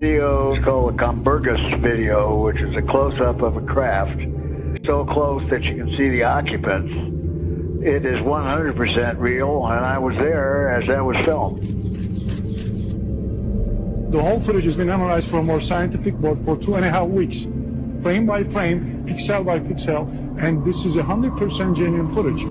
Video is called a Kumburgaz video, which is a close-up of a craft so close that you can see the occupants. It is 100% real, and I was there as that was filmed. The whole footage has been analyzed for a more scientific board for two and a half weeks, frame by frame, pixel by pixel, and this is 100% genuine footage.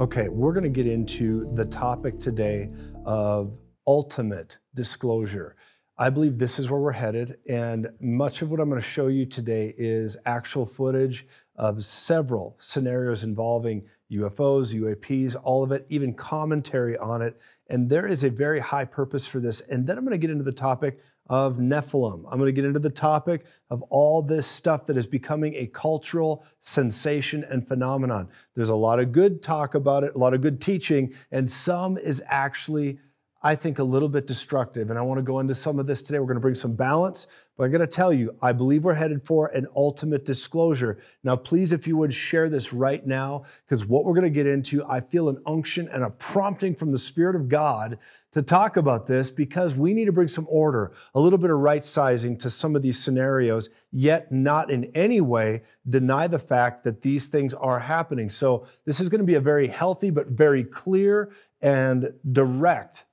Okay, we're going to get into the topic today of ultimate disclosure. I believe this is where we're headed, and much of what I'm going to show you today is actual footage of several scenarios involving UFOs, UAPs, all of it, even commentary on it. And there is a very high purpose for this. And then I'm going to get into the topic of Nephilim. I'm going to get into the topic of all this stuff that is becoming a cultural sensation and phenomenon. There's a lot of good talk about it, a lot of good teaching, and some is actually I think, a little bit destructive. And I want to go into some of this today. We're going to bring some balance, but I'm going to tell you, I believe we're headed for an ultimate disclosure. Now, please, if you would share this right now, because what we're going to get into, I feel an unction and a prompting from the Spirit of God to talk about this because we need to bring some order, a little bit of right sizing to some of these scenarios, yet not in any way deny the fact that these things are happening. So, this is going to be a very healthy, but very clear and direct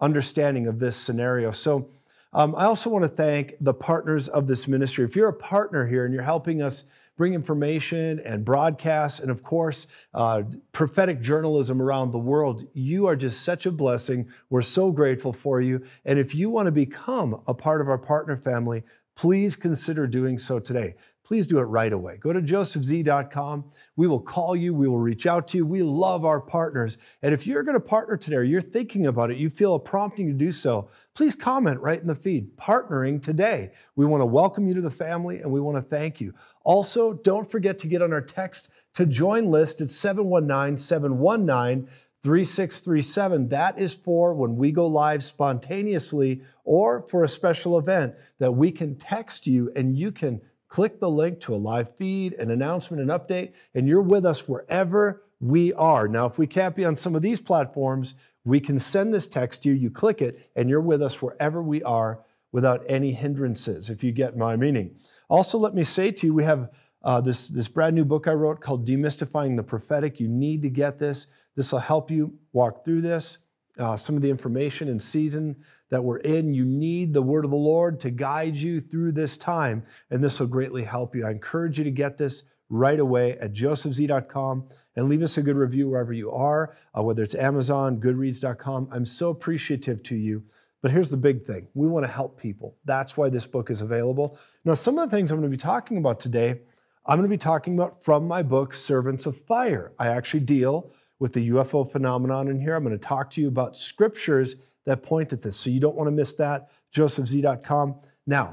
understanding of this scenario. So, um, I also want to thank the partners of this ministry. If you're a partner here and you're helping us bring information and broadcasts, and of course, uh, prophetic journalism around the world, you are just such a blessing. We're so grateful for you. And if you want to become a part of our partner family, please consider doing so today please do it right away. Go to josephz.com. We will call you, we will reach out to you. We love our partners. And if you're going to partner today or you're thinking about it, you feel a prompting to do so, please comment right in the feed, partnering today. We want to welcome you to the family and we want to thank you. Also, don't forget to get on our text to join list at 719 719 3637. That is for when we go live spontaneously or for a special event that we can text you and you can Click the link to a live feed, an announcement, an update, and you're with us wherever we are. Now, if we can't be on some of these platforms, we can send this text to you. You click it, and you're with us wherever we are without any hindrances, if you get my meaning. Also, let me say to you, we have uh, this, this brand new book I wrote called Demystifying the Prophetic. You need to get this. This will help you walk through this, uh, some of the information in season that we're in. You need the word of the Lord to guide you through this time, and this will greatly help you. I encourage you to get this right away at josephz.com and leave us a good review wherever you are, uh, whether it's Amazon, Goodreads.com. I'm so appreciative to you. But here's the big thing we want to help people. That's why this book is available. Now, some of the things I'm going to be talking about today, I'm going to be talking about from my book, Servants of Fire. I actually deal with the UFO phenomenon in here. I'm going to talk to you about scriptures that point at this. So you don't want to miss that. josephz.com. Now,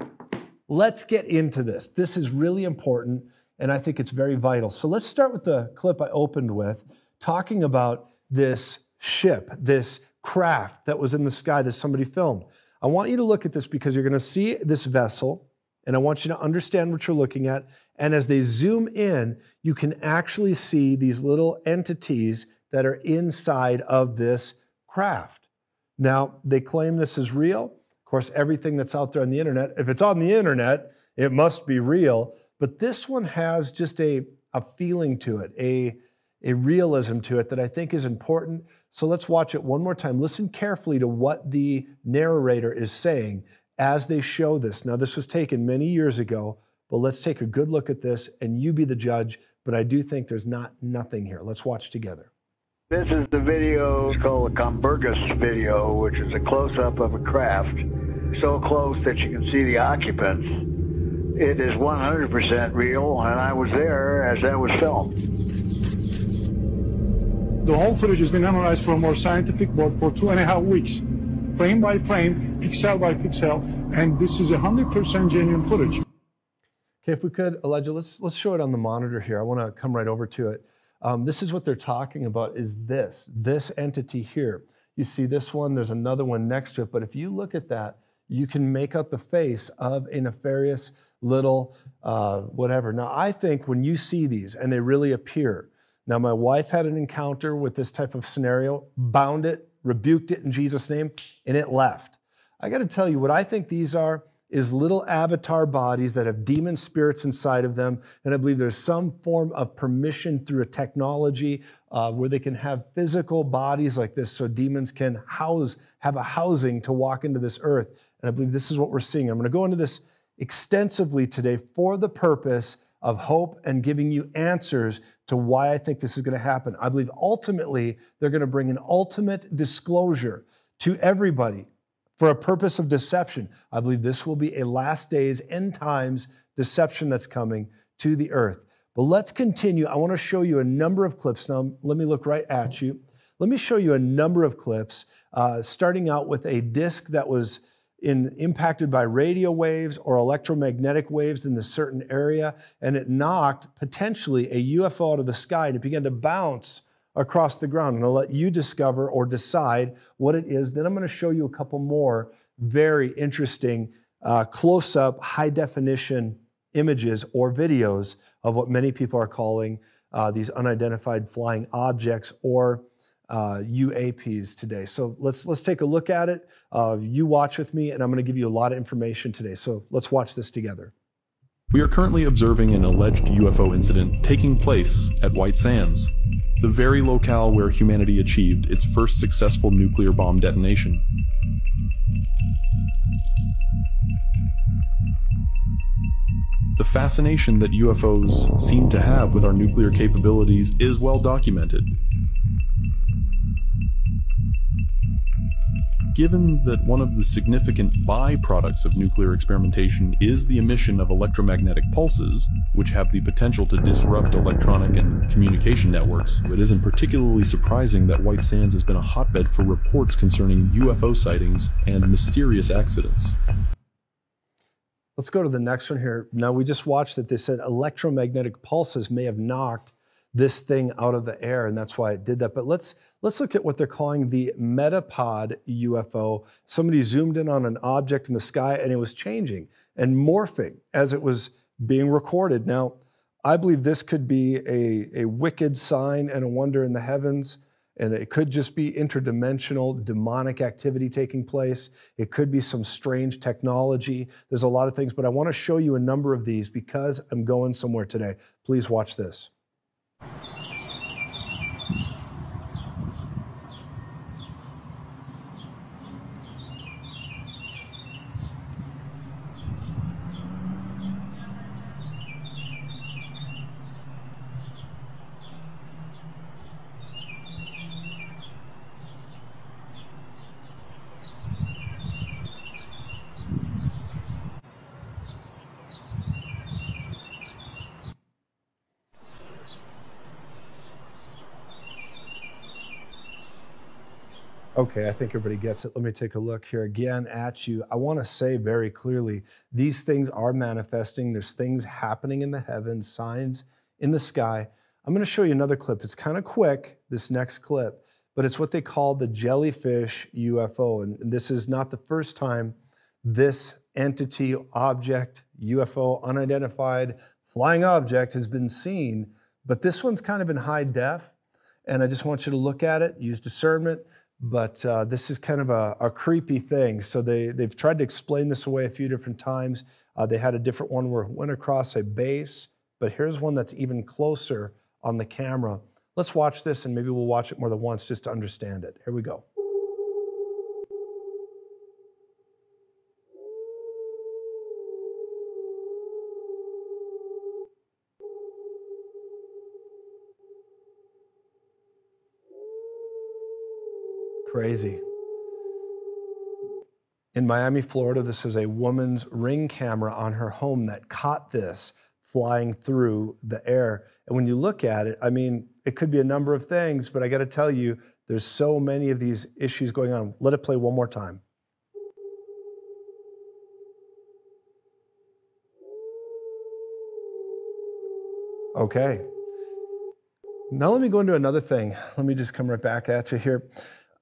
let's get into this. This is really important, and I think it's very vital. So let's start with the clip I opened with, talking about this ship, this craft that was in the sky that somebody filmed. I want you to look at this because you're going to see this vessel, and I want you to understand what you're looking at. And as they zoom in, you can actually see these little entities that are inside of this craft. Now, they claim this is real. Of course, everything that's out there on the internet, if it's on the internet, it must be real. But this one has just a, a feeling to it, a, a realism to it that I think is important. So let's watch it one more time. Listen carefully to what the narrator is saying as they show this. Now, this was taken many years ago, but let's take a good look at this and you be the judge. But I do think there's not nothing here. Let's watch together. This is the video called a Kumburgaz video, which is a close-up of a craft so close that you can see the occupants. It is 100% real, and I was there as that was filmed. The whole footage has been analyzed from our scientific board for two and a half weeks, frame by frame, pixel by pixel, and this is 100% genuine footage. Okay, if we could, Elijah, let's let's show it on the monitor here. I want to come right over to it. Um, this is what they're talking about is this, this entity here. You see this one, there's another one next to it, but if you look at that, you can make out the face of a nefarious little uh, whatever. Now, I think when you see these and they really appear, now my wife had an encounter with this type of scenario, bound it, rebuked it in Jesus' name, and it left. I got to tell you, what I think these are is little avatar bodies that have demon spirits inside of them. And I believe there's some form of permission through a technology uh, where they can have physical bodies like this so demons can house, have a housing to walk into this earth. And I believe this is what we're seeing. I'm going to go into this extensively today for the purpose of hope and giving you answers to why I think this is going to happen. I believe ultimately they're going to bring an ultimate disclosure to everybody for a purpose of deception. I believe this will be a last days, end times deception that's coming to the earth. But let's continue. I want to show you a number of clips. Now, let me look right at you. Let me show you a number of clips, uh, starting out with a disc that was in, impacted by radio waves or electromagnetic waves in a certain area, and it knocked potentially a UFO out of the sky and it began to bounce across the ground. And I'll let you discover or decide what it is. Then I'm going to show you a couple more very interesting uh, close up, high definition images or videos of what many people are calling uh, these unidentified flying objects or uh, UAPs today. So let's let's take a look at it. Uh, you watch with me, and I'm going to give you a lot of information today. So let's watch this together. We are currently observing an alleged UFO incident taking place at White Sands, the very locale where humanity achieved its first successful nuclear bomb detonation. The fascination that UFOs seem to have with our nuclear capabilities is well documented. Given that one of the significant byproducts of nuclear experimentation is the emission of electromagnetic pulses, which have the potential to disrupt electronic and communication networks, it isn't particularly surprising that White Sands has been a hotbed for reports concerning UFO sightings and mysterious accidents. Let's go to the next one here. Now, we just watched that they said electromagnetic pulses may have knocked this thing out of the air, and that's why it did that. But let's let's look at what they're calling the Metapod UFO. Somebody zoomed in on an object in the sky, and it was changing and morphing as it was being recorded. Now, I believe this could be a, a wicked sign and a wonder in the heavens. And it could just be interdimensional demonic activity taking place. It could be some strange technology. There's a lot of things, but I want to show you a number of these because I'm going somewhere today. Please watch this. Okay, I think everybody gets it. Let me take a look here again at you. I want to say very clearly these things are manifesting. There's things happening in the heavens, signs in the sky. I'm going to show you another clip. It's kind of quick, this next clip, but it's what they call the jellyfish UFO. And this is not the first time this entity, object, UFO, unidentified flying object has been seen, but this one's kind of in high def. And I just want you to look at it, use discernment but uh, this is kind of a, a, creepy thing. So they, they've tried to explain this away a few different times. Uh, they had a different one where it went across a base, but here's one that's even closer on the camera. Let's watch this and maybe we'll watch it more than once just to understand it. Here we go. Crazy. In Miami, Florida, this is a woman's ring camera on her home that caught this flying through the air. And when you look at it, I mean, it could be a number of things, but I got to tell you, there's so many of these issues going on. Let it play one more time. Okay. Now let me go into another thing. Let me just come right back at you here.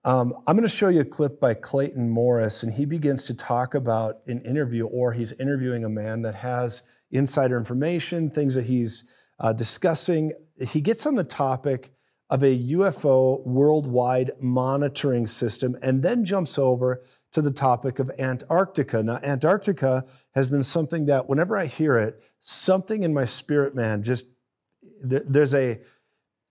Um, I'm going to show you a clip by Clayton Morris, and he begins to talk about an interview, or he's interviewing a man that has insider information, things that he's uh, discussing. He gets on the topic of a UFO worldwide monitoring system and then jumps over to the topic of Antarctica. Now, Antarctica has been something that whenever I hear it, something in my spirit, man, just there's a,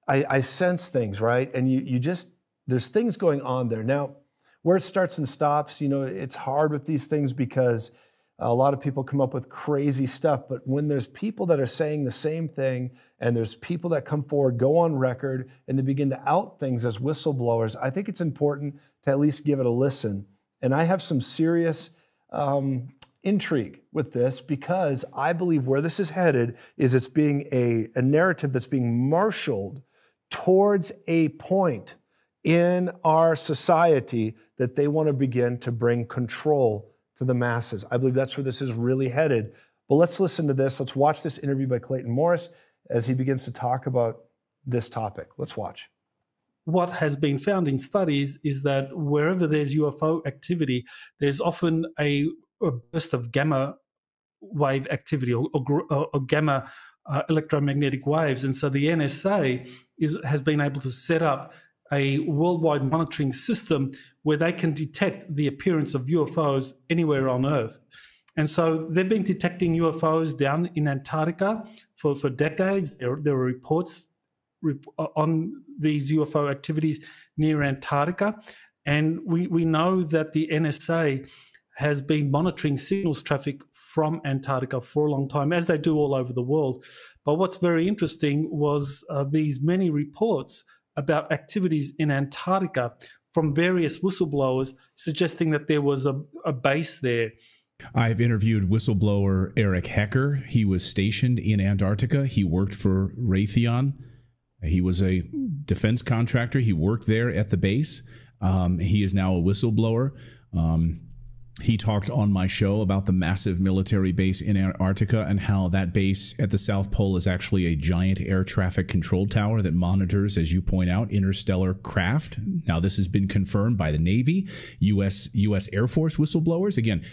I, I sense things, right? And you, you just, there's things going on there. Now, where it starts and stops, you know, it's hard with these things because a lot of people come up with crazy stuff. But when there's people that are saying the same thing and there's people that come forward, go on record, and they begin to out things as whistleblowers, I think it's important to at least give it a listen. And I have some serious um, intrigue with this because I believe where this is headed is it's being a, a narrative that's being marshaled towards a point in our society that they want to begin to bring control to the masses. I believe that's where this is really headed. But let's listen to this. Let's watch this interview by Clayton Morris as he begins to talk about this topic. Let's watch what has been found in studies is that wherever there's UFO activity, there's often a, a burst of gamma wave activity or, or, or gamma uh, electromagnetic waves. And so the NSA is, has been able to set up a worldwide monitoring system where they can detect the appearance of UFOs anywhere on Earth. And so they've been detecting UFOs down in Antarctica for, for decades. There, there are reports on these UFO activities near Antarctica. And we, we know that the NSA has been monitoring signals traffic from Antarctica for a long time, as they do all over the world. But what's very interesting was uh, these many reports about activities in Antarctica from various whistleblowers suggesting that there was a, a base there. I've interviewed whistleblower Eric Hecker. He was stationed in Antarctica. He worked for Raytheon. He was a defense contractor. He worked there at the base. Um, he is now a whistleblower. Um, he talked on my show about the massive military base in Antarctica and how that base at the South Pole is actually a giant air traffic control tower that monitors, as you point out, interstellar craft. Now, this has been confirmed by the Navy, U.S. U.S. Air Force whistleblowers. Again,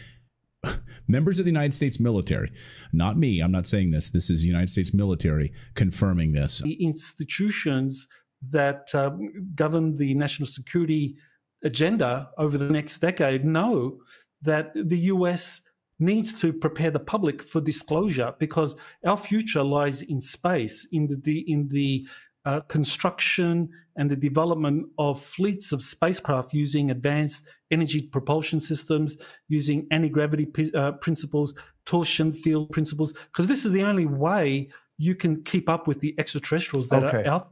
members of the United States military, not me, I'm not saying this, this is the United States military confirming this. The institutions that um, govern the national security agenda over the next decade know that the US needs to prepare the public for disclosure because our future lies in space, in the in the uh, construction and the development of fleets of spacecraft using advanced energy propulsion systems, using anti gravity uh, principles, torsion field principles, because this is the only way you can keep up with the extraterrestrials that okay. are out.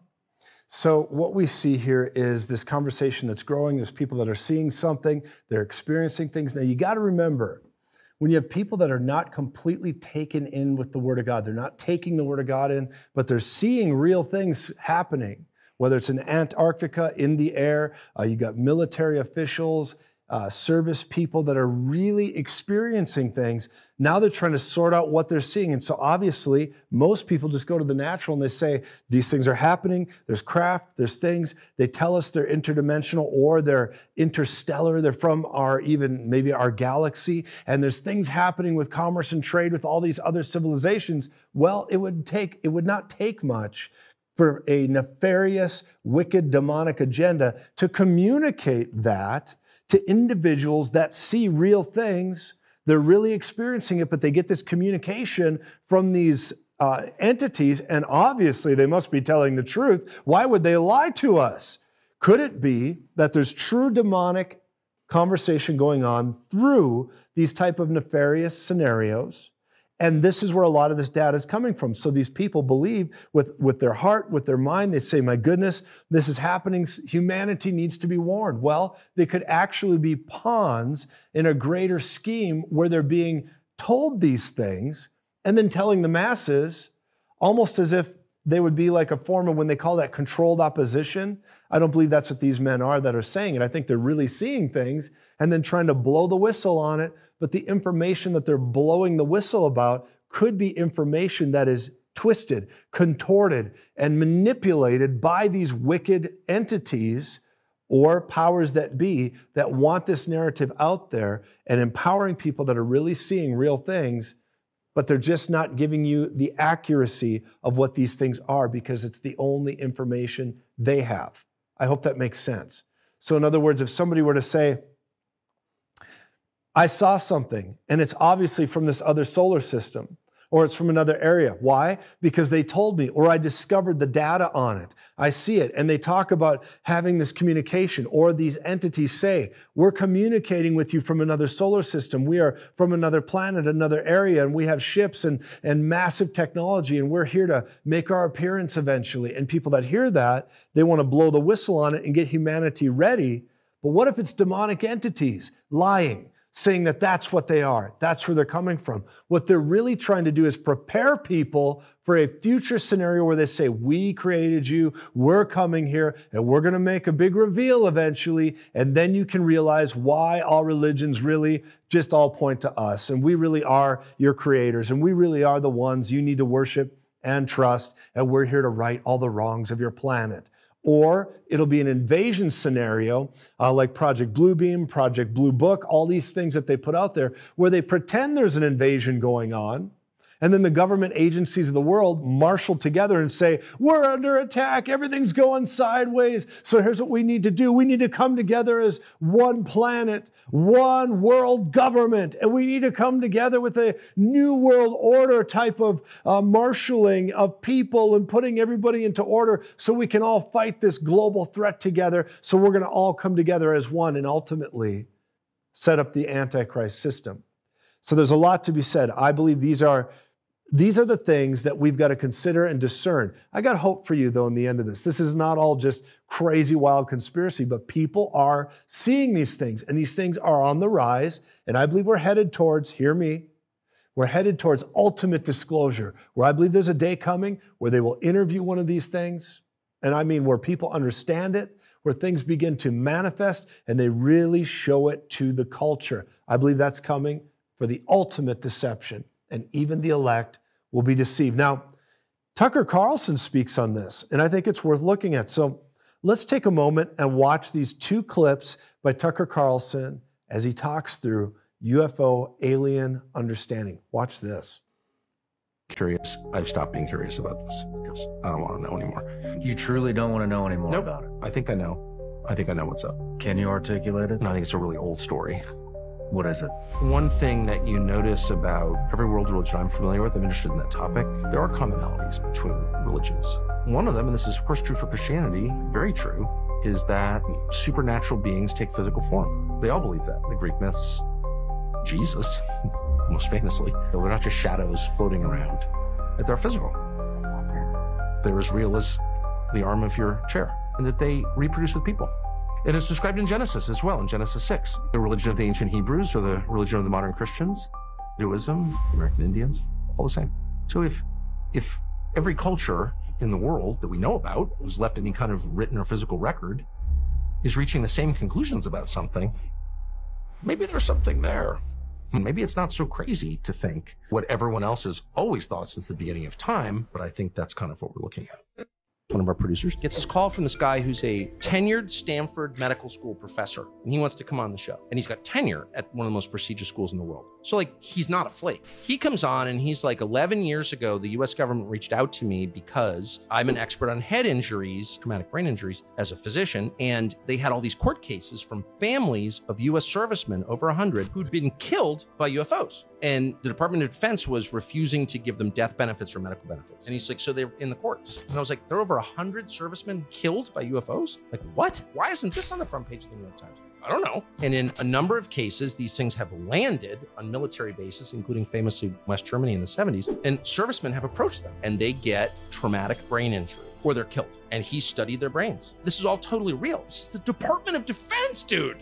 So, what we see here is this conversation that's growing. There's people that are seeing something, they're experiencing things. Now, you got to remember, when you have people that are not completely taken in with the Word of God, they're not taking the Word of God in, but they're seeing real things happening, whether it's in Antarctica, in the air, uh, you got military officials, uh, service people that are really experiencing things. Now they're trying to sort out what they're seeing. And so obviously, most people just go to the natural and they say, these things are happening. There's craft, there's things. They tell us they're interdimensional or they're interstellar. They're from our, even maybe our galaxy. And there's things happening with commerce and trade with all these other civilizations. Well, it would take, it would not take much for a nefarious, wicked, demonic agenda to communicate that to individuals that see real things. They're really experiencing it, but they get this communication from these uh, entities, and obviously they must be telling the truth. Why would they lie to us? Could it be that there's true demonic conversation going on through these type of nefarious scenarios? And this is where a lot of this data is coming from. So these people believe with, with their heart, with their mind, they say, My goodness, this is happening. Humanity needs to be warned. Well, they could actually be pawns in a greater scheme where they're being told these things and then telling the masses almost as if they would be like a form of when they call that controlled opposition. I don't believe that's what these men are that are saying it. I think they're really seeing things and then trying to blow the whistle on it but the information that they're blowing the whistle about could be information that is twisted, contorted, and manipulated by these wicked entities or powers that be that want this narrative out there and empowering people that are really seeing real things, but they're just not giving you the accuracy of what these things are because it's the only information they have. I hope that makes sense. So, in other words, if somebody were to say, I saw something, and it's obviously from this other solar system or it's from another area. Why? Because they told me, or I discovered the data on it. I see it. And they talk about having this communication, or these entities say, We're communicating with you from another solar system. We are from another planet, another area, and we have ships and, and massive technology, and we're here to make our appearance eventually. And people that hear that, they want to blow the whistle on it and get humanity ready. But what if it's demonic entities lying? Saying that that's what they are. That's where they're coming from. What they're really trying to do is prepare people for a future scenario where they say, We created you, we're coming here, and we're going to make a big reveal eventually. And then you can realize why all religions really just all point to us. And we really are your creators, and we really are the ones you need to worship and trust. And we're here to right all the wrongs of your planet or it'll be an invasion scenario uh, like Project Bluebeam, Project Blue Book, all these things that they put out there where they pretend there's an invasion going on and then the government agencies of the world marshal together and say, We're under attack. Everything's going sideways. So here's what we need to do we need to come together as one planet, one world government. And we need to come together with a new world order type of uh, marshaling of people and putting everybody into order so we can all fight this global threat together. So we're going to all come together as one and ultimately set up the Antichrist system. So there's a lot to be said. I believe these are these are the things that we've got to consider and discern. I got hope for you, though, in the end of this. This is not all just crazy, wild conspiracy, but people are seeing these things, and these things are on the rise. And I believe we're headed towards, hear me, we're headed towards ultimate disclosure, where I believe there's a day coming where they will interview one of these things. And I mean, where people understand it, where things begin to manifest, and they really show it to the culture. I believe that's coming for the ultimate deception and even the elect will be deceived. Now, Tucker Carlson speaks on this, and I think it's worth looking at. So let's take a moment and watch these two clips by Tucker Carlson as he talks through UFO alien understanding. Watch this. Curious. I've stopped being curious about this because I don't want to know anymore. You truly don't want to know anymore Nope. about it. I think I know. I think I know what's up. Can you articulate it? And I think it's a really old story. What is it? One thing that you notice about every world religion I'm familiar with, I'm interested in that topic, there are commonalities between religions. One of them, and this is of course true for Christianity, very true, is that supernatural beings take physical form. They all believe that. The Greek myths, Jesus, most famously, they're not just shadows floating around, that they're physical. They're as real as the arm of your chair, and that they reproduce with people. And it's described in Genesis as well, in Genesis 6. The religion of the ancient Hebrews or the religion of the modern Christians, Hinduism, American Indians, all the same. So if if every culture in the world that we know about, who's left any kind of written or physical record, is reaching the same conclusions about something, maybe there's something there. Maybe it's not so crazy to think what everyone else has always thought since the beginning of time, but I think that's kind of what we're looking at one of our producers, gets this call from this guy who's a tenured Stanford medical school professor, and he wants to come on the show. And he's got tenure at one of the most prestigious schools in the world. So, like, he's not a flake. He comes on and he's like, 11 years ago, the US government reached out to me because I'm an expert on head injuries, traumatic brain injuries, as a physician. And they had all these court cases from families of US servicemen, over 100, who'd been killed by UFOs. And the Department of Defense was refusing to give them death benefits or medical benefits. And he's like, so they're in the courts. And I was like, there are over 100 servicemen killed by UFOs? Like, what? Why isn't this on the front page of the New York Times? I don't know. And in a number of cases, these things have landed on military bases, including famously West Germany in the 70s. And servicemen have approached them and they get traumatic brain injury or they're killed. And he studied their brains. This is all totally real. This is the Department of Defense, dude.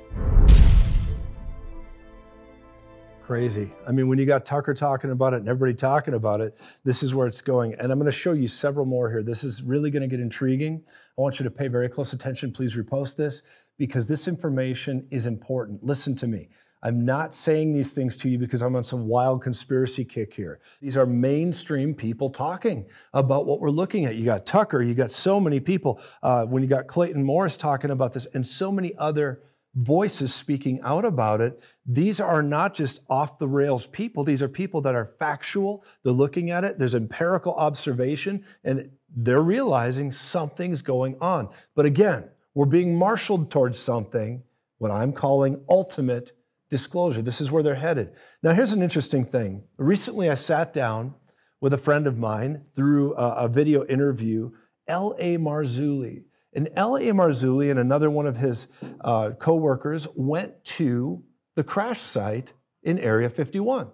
Crazy. I mean, when you got Tucker talking about it and everybody talking about it, this is where it's going. And I'm going to show you several more here. This is really going to get intriguing. I want you to pay very close attention. Please repost this because this information is important. Listen to me. I'm not saying these things to you because I'm on some wild conspiracy kick here. These are mainstream people talking about what we're looking at. You got Tucker, you got so many people. Uh, when you got Clayton Morris talking about this, and so many other voices speaking out about it. These are not just off the rails people. These are people that are factual. They're looking at it. There's empirical observation and they're realizing something's going on. But again, we're being marshaled towards something, what I'm calling ultimate disclosure. This is where they're headed. Now, here's an interesting thing. Recently, I sat down with a friend of mine through a, a video interview, L.A. Marzulli. And L.A. Marzulli and another one of his uh, co-workers went to the crash site in Area 51.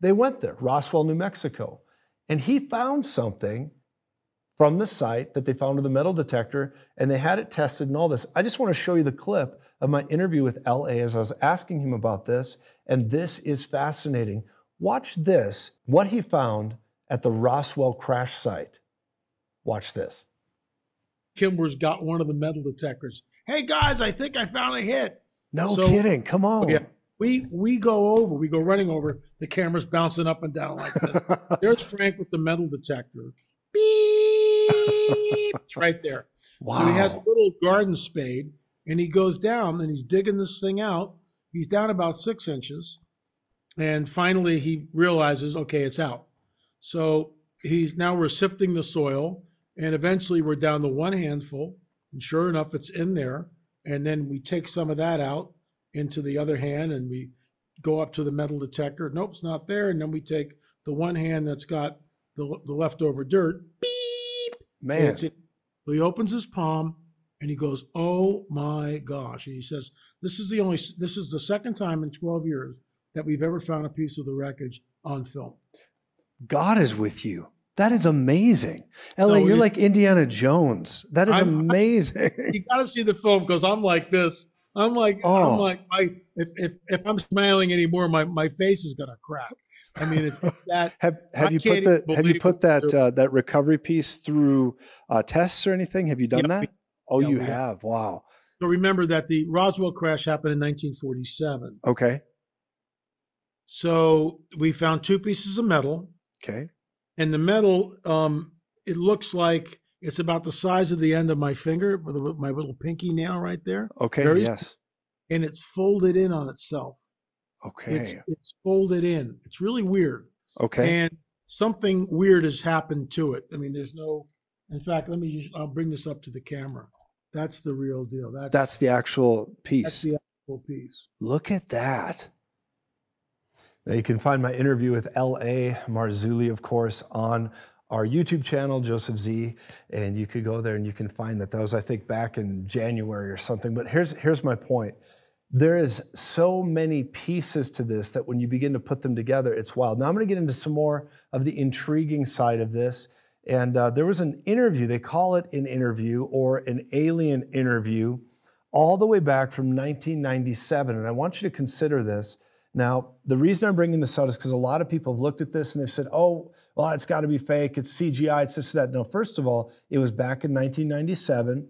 They went there, Roswell, New Mexico. And he found something from the site that they found with a metal detector and they had it tested and all this. I just want to show you the clip of my interview with LA as I was asking him about this. And this is fascinating. Watch this, what he found at the Roswell crash site. Watch this. Kimbler's got one of the metal detectors. Hey guys, I think I found a hit. No So- kidding. Come on. Yeah. We we go over, we go running over, the camera's bouncing up and down like this. There's Frank with the metal detector. Beep. it's right there. wow. So he has a little garden spade and he goes down and he's digging this thing out. He's down about six inches. And finally he realizes, okay, it's out. So he's now we're sifting the soil and eventually we're down to one handful. And sure enough, it's in there. And then we take some of that out into the other hand and we go up to the metal detector. Nope, it's not there. And then we take the one hand that's got the, the leftover dirt. Beep. Man. So he opens his palm and he goes, "Oh my gosh!" And he says, "This is the only. This is the second time in 12 years that we've ever found a piece of the wreckage on film." God is with you. That is amazing. LA, No, you're it- like Indiana Jones. That is I'm- amazing. You got to see the film because I'm like this. I'm like Oh. I'm like my if if if I'm smiling anymore, my my face is gonna crack. I mean, it's that. have have I you put the have you put that uh, that recovery piece through uh, tests or anything? Have you done Yeah, we- that? oh, yeah, you have. Wow. So remember that the Roswell crash happened in 1947. Okay. So we found two pieces of metal. Okay. And the metal um it looks like it's about the size of the end of my finger with my little pinky nail right there Okay. Very- yes. and it's folded in on itself Okay. it's it's folded in it's really weird okay. and something weird has happened to it i mean there's no in fact let me just i'll bring this up to the camera that's the real deal that's That's the actual piece that's the actual piece Look at that. Now you can find my interview with L.A. Marzulli, of course, on our YouTube channel, Joseph Z, and you could go there and you can find that. That was, I think, back in January or something. But here's here's my point. There is so many pieces to this that when you begin to put them together, it's wild. Now I'm going to get into some more of the intriguing side of this. And uh, there was an interview. They call it an interview or an alien interview all the way back from 1997. And I want you to consider this. Now, the reason I'm bringing this out is because a lot of people have looked at this and they've said, oh, well, it's got to be fake. It's CGI. It's this, that. No, first of all, it was back in 1997.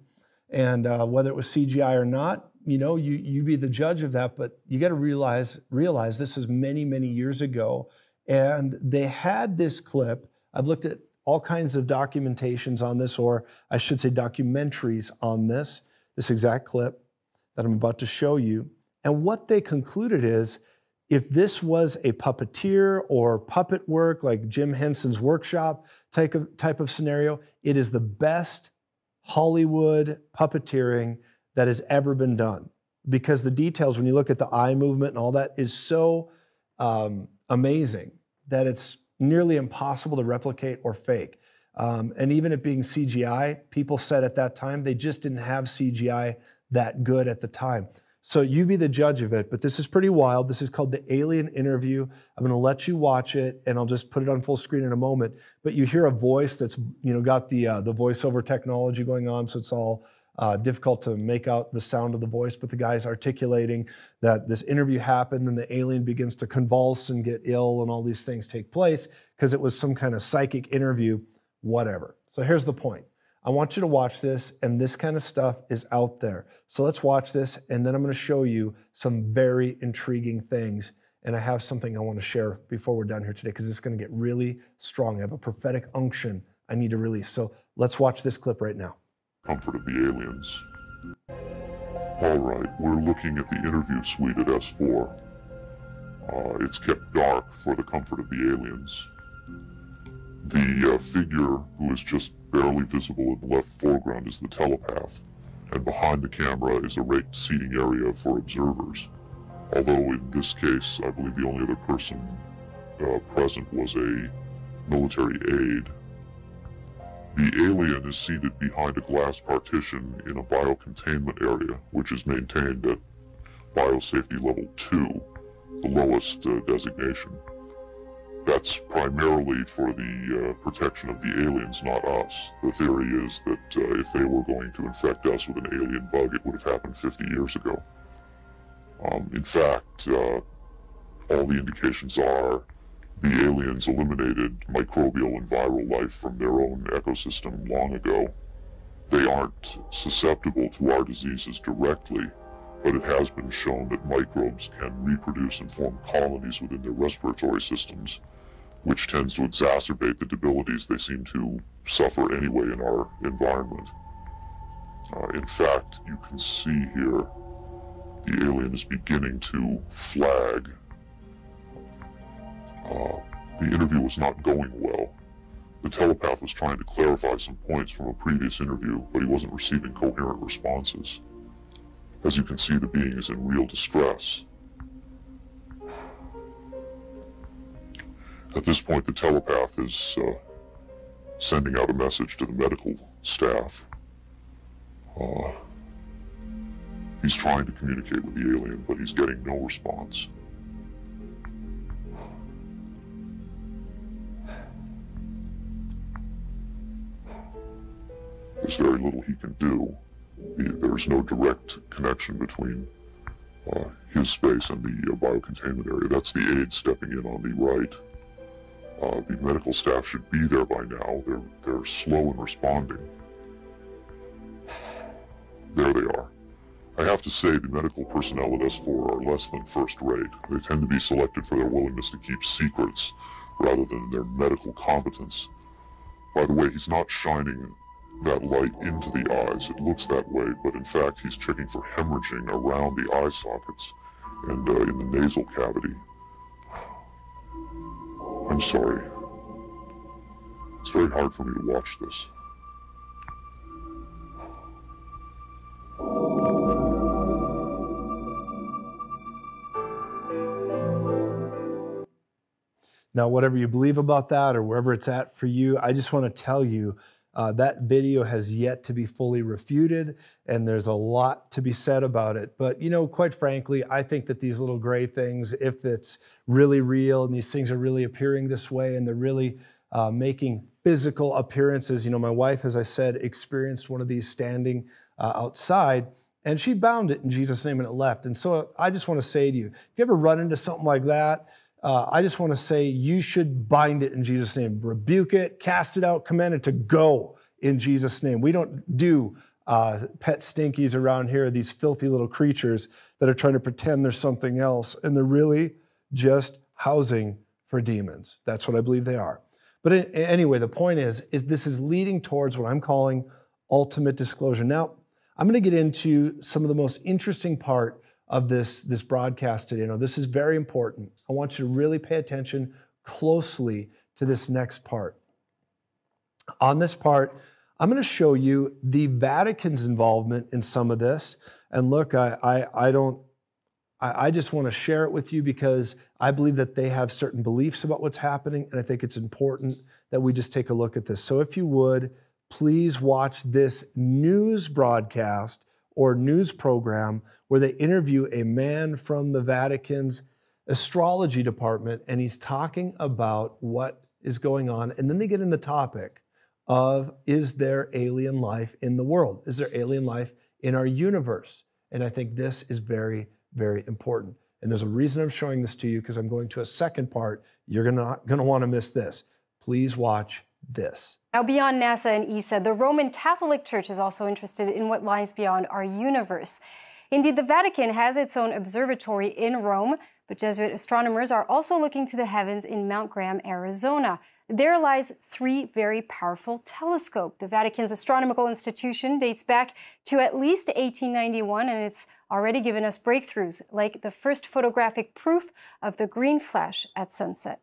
And uh, whether it was CGI or not, you know, you, you be the judge of that. But you got to realize, realize this is many, many years ago. And they had this clip. I've looked at all kinds of documentations on this, or I should say documentaries on this, this exact clip that I'm about to show you. And what they concluded is if this was a puppeteer or puppet work like Jim Henson's workshop type of, type of scenario, it is the best Hollywood puppeteering that has ever been done. Because the details, when you look at the eye movement and all that, is so um, amazing that it's nearly impossible to replicate or fake. Um, and even it being CGI, people said at that time they just didn't have CGI that good at the time. So you be the judge of it, but this is pretty wild. This is called the Alien Interview. I'm going to let you watch it, and I'll just put it on full screen in a moment. But you hear a voice that's you know got the uh, the voiceover technology going on, so it's all uh, difficult to make out the sound of the voice. But the guy's articulating that this interview happened, and the alien begins to convulse and get ill, and all these things take place because it was some kind of psychic interview, whatever. So here's the point. I want you to watch this, and this kind of stuff is out there. So let's watch this, and then I'm going to show you some very intriguing things. And I have something I want to share before we're done here today because it's going to get really strong. I have a prophetic unction I need to release. So let's watch this clip right now. comfort of the aliens. Alright, we're looking at the interview suite at S4. Uh, it's kept dark for the comfort of the aliens. The uh, figure who is just barely visible in the left foreground is the telepath, and behind the camera is a raked seating area for observers. Although in this case, I believe the only other person uh, present was a military aide. The alien is seated behind a glass partition in a biocontainment area, which is maintained at biosafety level 2, the lowest uh, designation. That's primarily for the uh, protection of the aliens, not us. The theory is that uh, if they were going to infect us with an alien bug, it would have happened 50 years ago. Um, in fact, uh, all the indications are the aliens eliminated microbial and viral life from their own ecosystem long ago. They aren't susceptible to our diseases directly, but it has been shown that microbes can reproduce and form colonies within their respiratory systems, which tends to exacerbate the debilities they seem to suffer anyway in our environment. Uh, in fact, you can see here the alien is beginning to flag. Uh, the interview was not going well. The telepath was trying to clarify some points from a previous interview, but he wasn't receiving coherent responses. As you can see, the being is in real distress. At this point, the telepath is uh, sending out a message to the medical staff. Uh, he's trying to communicate with the alien, but he's getting no response. There's very little he can do there's no direct connection between uh, his space and the uh, biocontainment area. That's the aide stepping in on the right. Uh, the medical staff should be there by now. They're, they're slow in responding. There they are. I have to say the medical personnel at S4 are less than first rate. They tend to be selected for their willingness to keep secrets rather than their medical competence. By the way, he's not shining that light into the eyes. It looks that way, but in fact he's checking for hemorrhaging around the eye sockets and uh, in the nasal cavity. I'm sorry. It's very hard for me to watch this. Now, whatever you believe about that or wherever it's at for you, I just want to tell you uh, that video has yet to be fully refuted, and there's a lot to be said about it. But, you know, quite frankly, I think that these little gray things, if it's really real and these things are really appearing this way and they're really uh, making physical appearances, you know, my wife, as I said, experienced one of these standing uh, outside and she bound it in Jesus' name and it left. And so I just want to say to you, if you ever run into something like that, uh, I just want to say you should bind it in Jesus' name, rebuke it, cast it out, command it to go in Jesus' name. We don't do uh, pet stinkies around here, these filthy little creatures that are trying to pretend there's something else, and they're really just housing for demons. That's what I believe they are. But anyway, the point is, is this is leading towards what I'm calling ultimate disclosure. Now, I'm going to get into some of the most interesting part of this, this broadcast today. Now, this is very important. I want you to really pay attention closely to this next part. On this part, I'm going to show you the Vatican's involvement in some of this. And look, I, I, I don't, I, I just want to share it with you because I believe that they have certain beliefs about what's happening. And I think it's important that we just take a look at this. So if you would, please watch this news broadcast or news program where they interview a man from the Vatican's astrology department and he's talking about what is going on. And then they get in the topic of is there alien life in the world? Is there alien life in our universe? And I think this is very, very important. And there's a reason I'm showing this to you because I'm going to a second part. You're not going to want to miss this. Please watch this. Now, beyond NASA and ESA, the Roman Catholic Church is also interested in what lies beyond our universe. Indeed, the Vatican has its own observatory in Rome, but Jesuit astronomers are also looking to the heavens in Mount Graham, Arizona. There lies three very powerful telescopes. The Vatican's astronomical institution dates back to at least 1891, and it's already given us breakthroughs, like the first photographic proof of the green flash at sunset.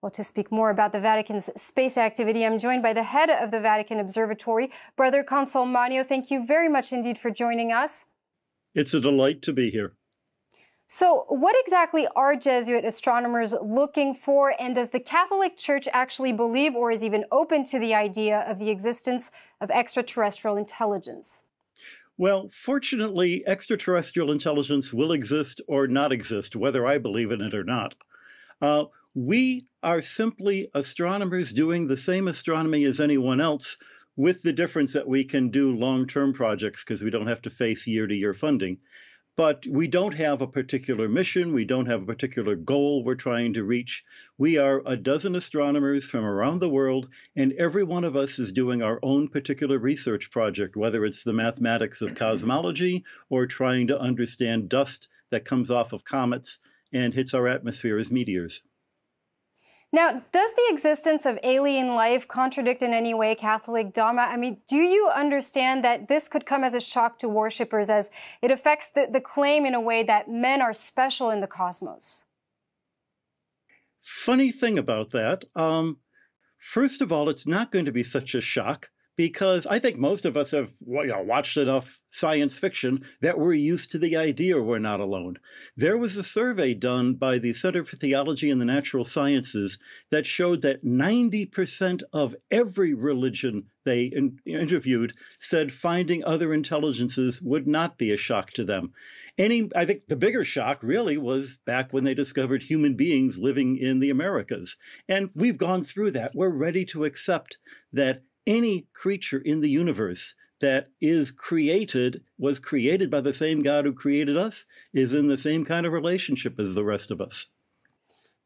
Well, to speak more about the Vatican's space activity, I'm joined by the head of the Vatican Observatory, Brother Consolmagno. Thank you very much indeed for joining us. It's a delight to be here. So, what exactly are Jesuit astronomers looking for, and does the Catholic Church actually believe or is even open to the idea of the existence of extraterrestrial intelligence? Well, fortunately, extraterrestrial intelligence will exist or not exist, whether I believe in it or not. Uh, we are simply astronomers doing the same astronomy as anyone else, with the difference that we can do long term projects because we don't have to face year to year funding but we don't have a particular mission. We don't have a particular goal we're trying to reach. We are a dozen astronomers from around the world, and every one of us is doing our own particular research project, whether it's the mathematics of cosmology or trying to understand dust that comes off of comets and hits our atmosphere as meteors. Now, does the existence of alien life contradict in any way Catholic dogma? I mean, do you understand that this could come as a shock to worshippers as it affects the, the claim in a way that men are special in the cosmos? Funny thing about that. Um, first of all, it's not going to be such a shock because I think most of us have you know, watched enough science fiction that we're used to the idea we're not alone. There was a survey done by the Center for Theology and the Natural Sciences that showed that 90% of every religion they in- interviewed said finding other intelligences would not be a shock to them. Any, I think the bigger shock really was back when they discovered human beings living in the Americas. And we've gone through that. We're ready to accept that any creature in the universe that is created was created by the same God who created us, is in the same kind of relationship as the rest of us.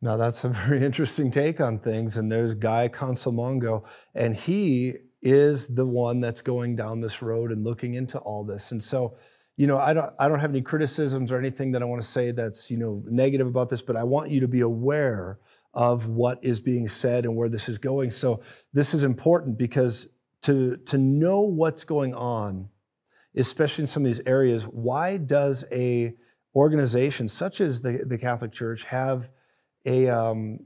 Now, that's a very interesting take on things. And there's Guy Consolmagno, and he is the one that's going down this road and looking into all this. And so, you know, I don't, I don't have any criticisms or anything that I want to say that's, you know, negative about this, but I want you to be aware of what is being said and where this is going. So this is important because to, to know what's going on, especially in some of these areas, why does a organization such as the, the Catholic Church have a, um,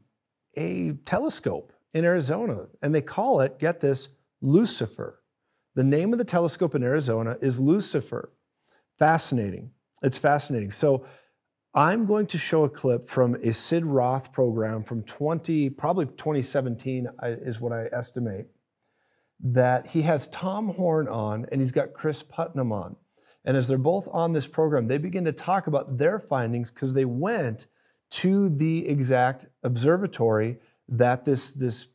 a telescope in Arizona? And they call it, get this, Lucifer. The name of the telescope in Arizona is Lucifer. Fascinating. It's fascinating. So I'm going to show a clip from a Sid Roth program from 20, probably 2017 is what I estimate, that he has Tom Horn on and he's got Chris Putnam on. And as they're both on this program, they begin to talk about their findings because they went to the exact observatory that this, this,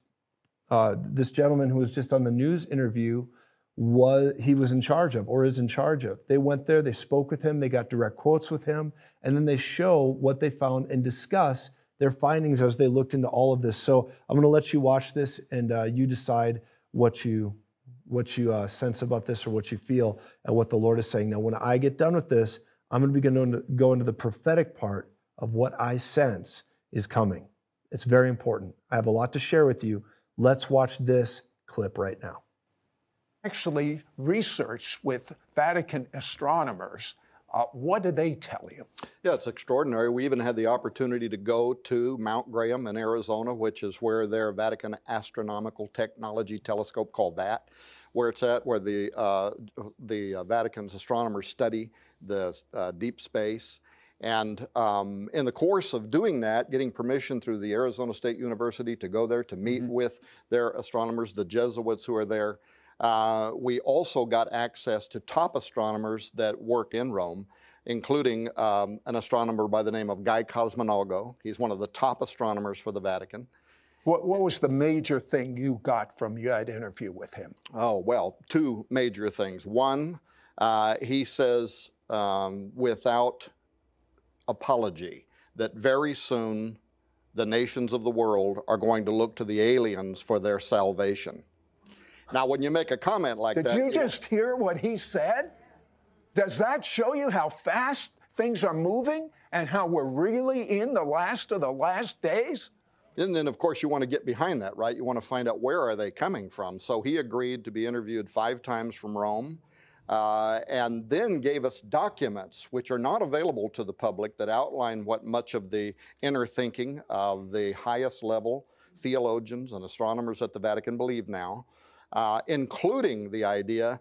uh, this gentleman who was just on the news interview was he was in charge of or is in charge of. They went there, they spoke with him, they got direct quotes with him, and then they show what they found and discuss their findings as they looked into all of this. So I'm going to let you watch this, and uh, you decide what you what you uh, sense about this or what you feel and what the Lord is saying. Now, when I get done with this, I'm going to begin to go into the prophetic part of what I sense is coming. It's very important. I have a lot to share with you. Let's watch this clip right now actually researched with Vatican astronomers. Uh, what did they tell you? Yeah, it's extraordinary. We even had the opportunity to go to Mount Graham in Arizona, which is where their Vatican Astronomical Technology Telescope, called that, where it's at, where the uh, the uh, Vatican's astronomers study the uh, deep space. And um, in the course of doing that, getting permission through the Arizona State University to go there to meet mm-hmm. with their astronomers, the Jesuits who are there, uh, we also got access to top astronomers that work in Rome, including um, an astronomer by the name of Guy Consolmagno. He's one of the top astronomers for the Vatican. What, what was the major thing you got from your interview with him? Oh, well, two major things. One, uh, he says um, without apology that very soon the nations of the world are going to look to the aliens for their salvation. Now, when you make a comment like Did that. Did you just hear what he said? Does that show you how fast things are moving and how we're really in the last of the last days? And then, of course, you want to get behind that, right? You want to find out where are they coming from. So he agreed to be interviewed five times from Rome. Uh, and then gave us documents which are not available to the public that outline what much of the inner thinking of the highest level theologians and astronomers at the Vatican believe now uh, including the idea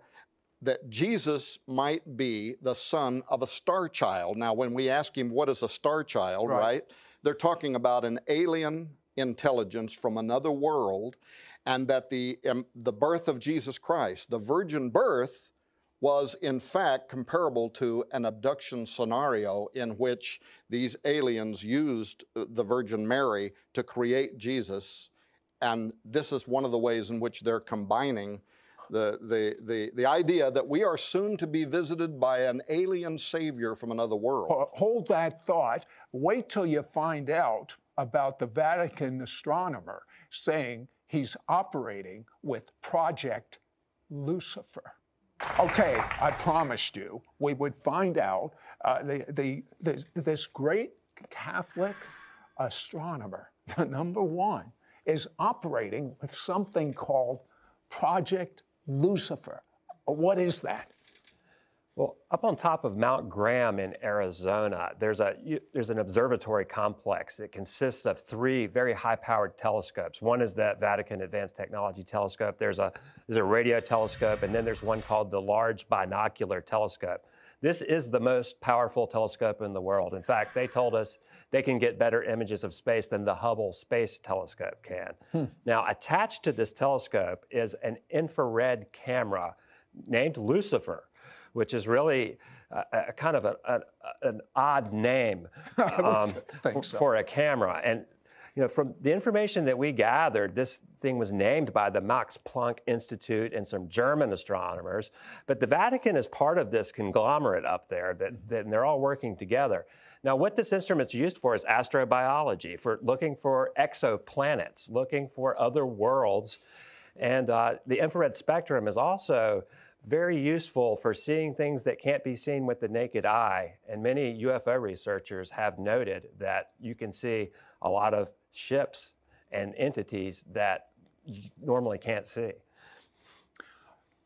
that Jesus might be the son of a star child. Now, when we ask him what is a star child, Right. right, they're talking about an alien intelligence from another world, and that the um, the birth of Jesus Christ, the virgin birth, was in fact comparable to an abduction scenario in which these aliens used uh, the Virgin Mary to create Jesus. And this is one of the ways in which they're combining the, the, the, the idea that we are soon to be visited by an alien savior from another world. Hold that thought. Wait till you find out about the Vatican astronomer saying he's operating with Project Lucifer. Okay, I promised you we would find out. Uh, the, the, this, this great Catholic astronomer, number one, is operating with something called Project Lucifer. What is that? Well, up on top of Mount Graham in Arizona, there's a there's an observatory complex that consists of three very high-powered telescopes. One is the Vatican Advanced Technology Telescope. There's a there's a radio telescope, and then there's one called the Large Binocular Telescope. This is the most powerful telescope in the world. In fact, they told us they can get better images of space than the Hubble Space Telescope can. Hmm. Now, attached to this telescope is an infrared camera named Lucifer, which is really a, a kind of a, a- an odd name um, for, so. for a camera. And you know, from the information that we gathered, this thing was named by the Max Planck Institute and some German astronomers. But the Vatican is part of this conglomerate up there, that, that and they're all working together. Now, what this instrument's used for is astrobiology, for looking for exoplanets, looking for other worlds. And uh, the infrared spectrum is also very useful for seeing things that can't be seen with the naked eye. And many UFO researchers have noted that you can see a lot of ships and entities that you normally can't see.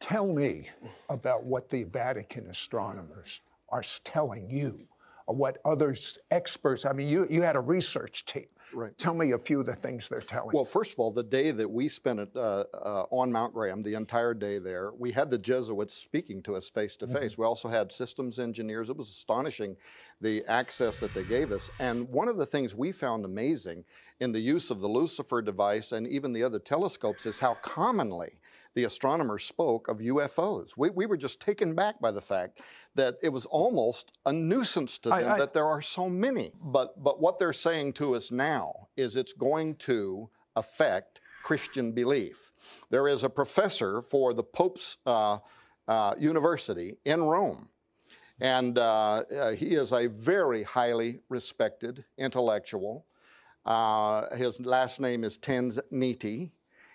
Tell me about what the Vatican astronomers are telling you, what others, experts, I mean, you, you had a research team. Right. Tell me a few of the things they're telling Well, first of all, the day that we spent it uh, uh, on Mount Graham, the entire day there, we had the Jesuits speaking to us face to face. We also had systems engineers. It was astonishing the access that they gave us. And one of the things we found amazing in the use of the Lucifer device and even the other telescopes is how commonly the astronomers spoke of UFOs. We, we were just taken back by the fact that it was almost a nuisance to I- them I- that there are so many. But, but what they're saying to us now is it's going to affect Christian belief. There is a professor for the Pope's uh, uh, University in Rome. And uh, uh, he is a very highly respected intellectual. Uh, his last name is Tanzella-Nitti.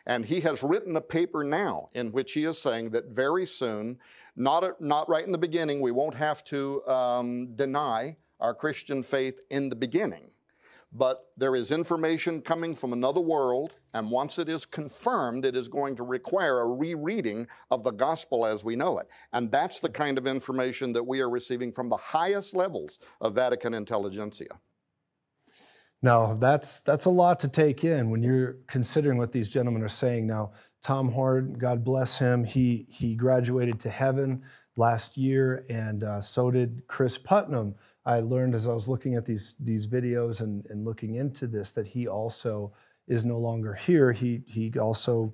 And he has written a paper now in which he is saying that very soon, not, not right in the beginning, we won't have to um, deny our Christian faith in the beginning. But there is information coming from another world, and once it is confirmed, it is going to require a rereading of the gospel as we know it. And that's the kind of information that we are receiving from the highest levels of Vatican intelligentsia. Now, that's that's a lot to take in when you're considering what these gentlemen are saying. Now, Tom Horn, God bless him, he he graduated to heaven last year, and uh, so did Chris Putnam. I learned as I was looking at these these videos and, and looking into this that he also is no longer here. He he also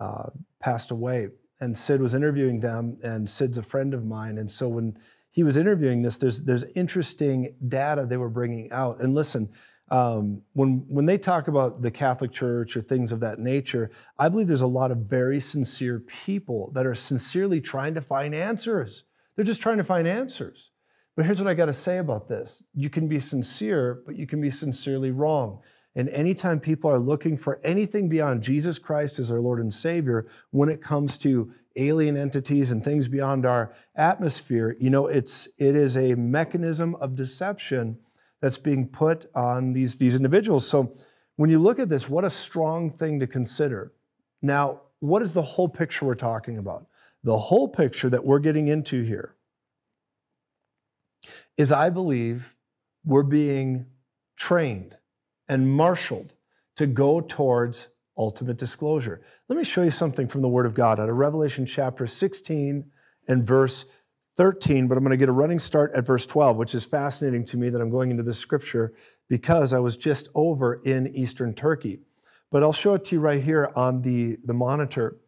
uh, passed away. And Sid was interviewing them, and Sid's a friend of mine. And so when he was interviewing this, there's there's interesting data they were bringing out. And listen, um, when when they talk about the Catholic Church or things of that nature, I believe there's a lot of very sincere people that are sincerely trying to find answers. They're just trying to find answers. But here's what I got to say about this: you can be sincere, but you can be sincerely wrong. And anytime people are looking for anything beyond Jesus Christ as their Lord and Savior, when it comes to alien entities and things beyond our atmosphere, you know, it's it is a mechanism of deception that's being put on these, these individuals. So when you look at this, what a strong thing to consider. Now, what is the whole picture we're talking about? The whole picture that we're getting into here is I believe we're being trained and marshaled to go towards ultimate disclosure. Let me show you something from the Word of God out of Revelation chapter 16 and verse 13, but I'm going to get a running start at verse 12, which is fascinating to me that I'm going into this scripture because I was just over in eastern Turkey. But I'll show it to you right here on the, the monitor.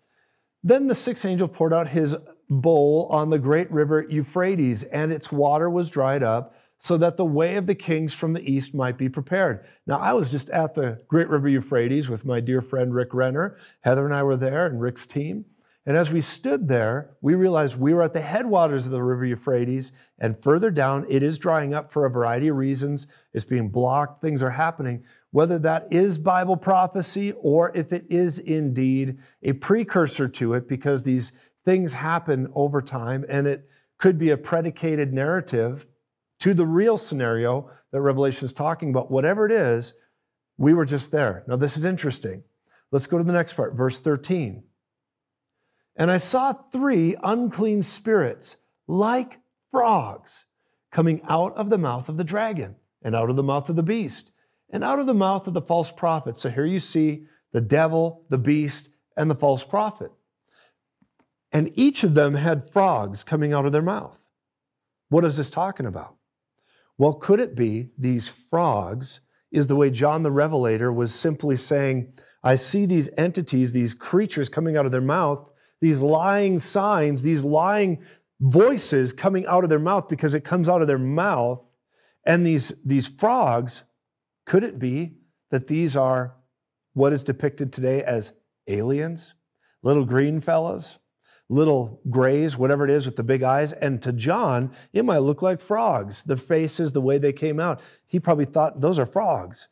Then the sixth angel poured out his bowl on the great river Euphrates, and its water was dried up, so that the way of the kings from the east might be prepared. Now, I was just at the great river Euphrates with my dear friend Rick Renner. Heather and I were there, and Rick's team. And as we stood there, we realized we were at the headwaters of the river Euphrates, and further down, it is drying up for a variety of reasons. It's being blocked, things are happening. Whether that is Bible prophecy or if it is indeed a precursor to it, because these things happen over time, and it could be a predicated narrative to the real scenario that Revelation is talking about. Whatever it is, we were just there. Now, this is interesting. Let's go to the next part, verse 13. And I saw three unclean spirits like frogs coming out of the mouth of the dragon and out of the mouth of the beast and out of the mouth of the false prophet. So here you see the devil, the beast, and the false prophet. And each of them had frogs coming out of their mouth. What is this talking about? Well, could it be these frogs is the way John the Revelator was simply saying, I see these entities, these creatures coming out of their mouth, these lying signs, these lying voices coming out of their mouth because it comes out of their mouth. And these, these frogs, could it be that these are what is depicted today as aliens? Little green fellas, little grays, whatever it is with the big eyes. And to John, it might look like frogs. The faces, the way they came out. He probably thought those are frogs.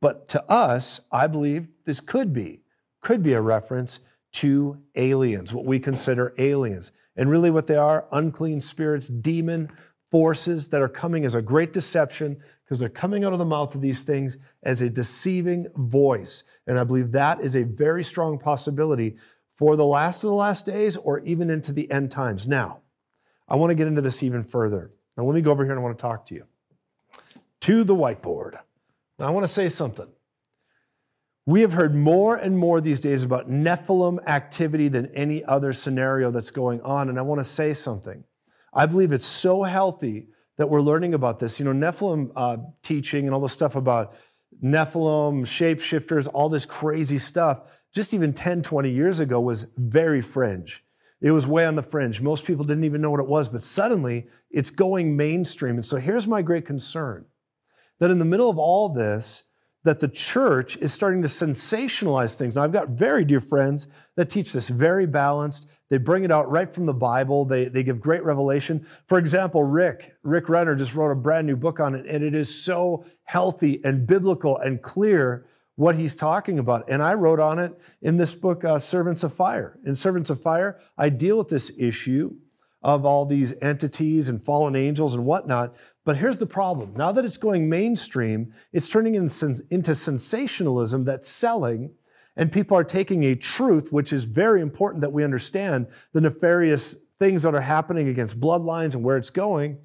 But to us, I believe this could be, could be a reference to aliens, what we consider aliens. And really, what they are unclean spirits, demon forces that are coming as a great deception because they're coming out of the mouth of these things as a deceiving voice. And I believe that is a very strong possibility for the last of the last days or even into the end times. Now, I want to get into this even further. Now, let me go over here and I want to talk to you. To the whiteboard. Now, I want to say something. We have heard more and more these days about Nephilim activity than any other scenario that's going on. And I want to say something. I believe it's so healthy that we're learning about this. You know, Nephilim uh, teaching and all the stuff about Nephilim, shapeshifters, all this crazy stuff, just even 10, 20 years ago was very fringe. It was way on the fringe. Most people didn't even know what it was, but suddenly it's going mainstream. And so here's my great concern that in the middle of all this, that the church is starting to sensationalize things. Now, I've got very dear friends that teach this very balanced. They bring it out right from the Bible. They, they give great revelation. For example, Rick, Rick Renner just wrote a brand new book on it, and it is so healthy and biblical and clear what he's talking about. And I wrote on it in this book, uh, Servants of Fire. In Servants of Fire, I deal with this issue of all these entities and fallen angels and whatnot. But here's the problem. Now that it's going mainstream, it's turning into sensationalism that's selling, and people are taking a truth, which is very important that we understand the nefarious things that are happening against bloodlines and where it's going.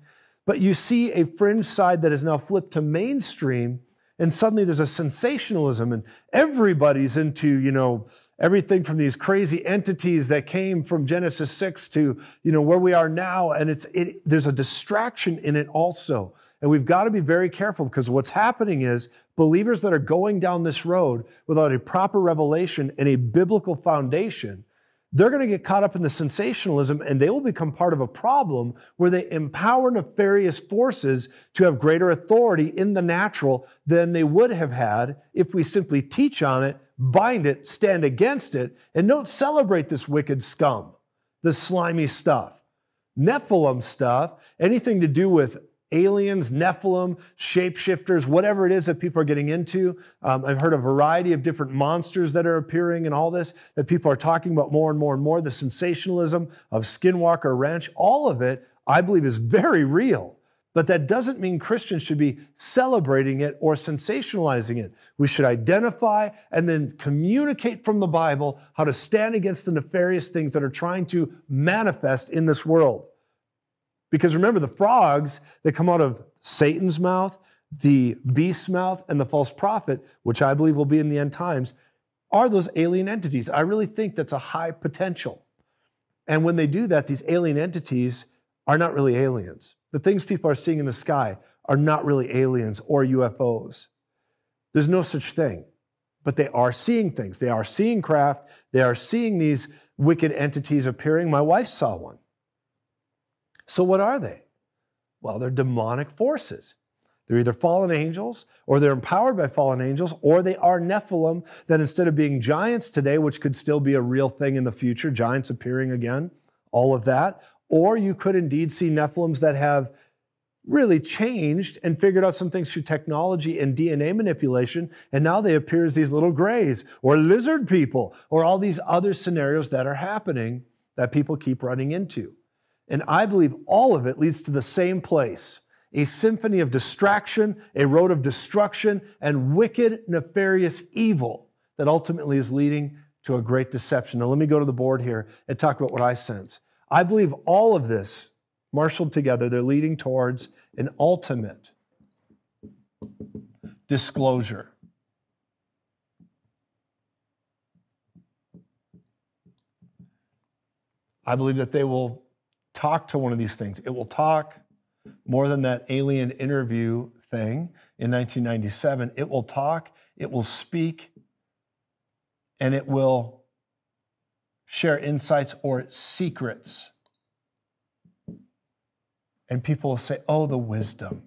But you see a fringe side that is now flipped to mainstream, and suddenly there's a sensationalism, and everybody's into, you know, everything from these crazy entities that came from Genesis 6 to, you know, where we are now. And it's, it, there's a distraction in it also. And we've got to be very careful because what's happening is believers that are going down this road without a proper revelation and a biblical foundation, they're going to get caught up in the sensationalism and they will become part of a problem where they empower nefarious forces to have greater authority in the natural than they would have had if we simply teach on it bind it, stand against it, and don't celebrate this wicked scum, this slimy stuff. Nephilim stuff, anything to do with aliens, Nephilim, shapeshifters, whatever it is that people are getting into. Um, I've heard a variety of different monsters that are appearing and all this that people are talking about more and more and more. The sensationalism of Skinwalker Ranch, all of it, I believe, is very real. But that doesn't mean Christians should be celebrating it or sensationalizing it. We should identify and then communicate from the Bible how to stand against the nefarious things that are trying to manifest in this world. Because remember, the frogs that come out of Satan's mouth, the beast's mouth, and the false prophet, which I believe will be in the end times, are those alien entities. I really think that's a high potential. And when they do that, these alien entities are not really aliens. The things people are seeing in the sky are not really aliens or UFOs. There's no such thing. But they are seeing things. They are seeing craft. They are seeing these wicked entities appearing. My wife saw one. So, what are they? Well, they're demonic forces. They're either fallen angels, or they're empowered by fallen angels, or they are Nephilim that instead of being giants today, which could still be a real thing in the future, giants appearing again, all of that, or you could indeed see Nephilims that have really changed and figured out some things through technology and DNA manipulation, and now they appear as these little grays or lizard people or all these other scenarios that are happening that people keep running into. And I believe all of it leads to the same place a symphony of distraction, a road of destruction, and wicked, nefarious evil that ultimately is leading to a great deception. Now, let me go to the board here and talk about what I sense. I believe all of this marshaled together, they're leading towards an ultimate disclosure. I believe that they will talk to one of these things. It will talk more than that alien interview thing in 1997. It will talk, it will speak, and it will share insights or secrets and people will say, Oh, the wisdom.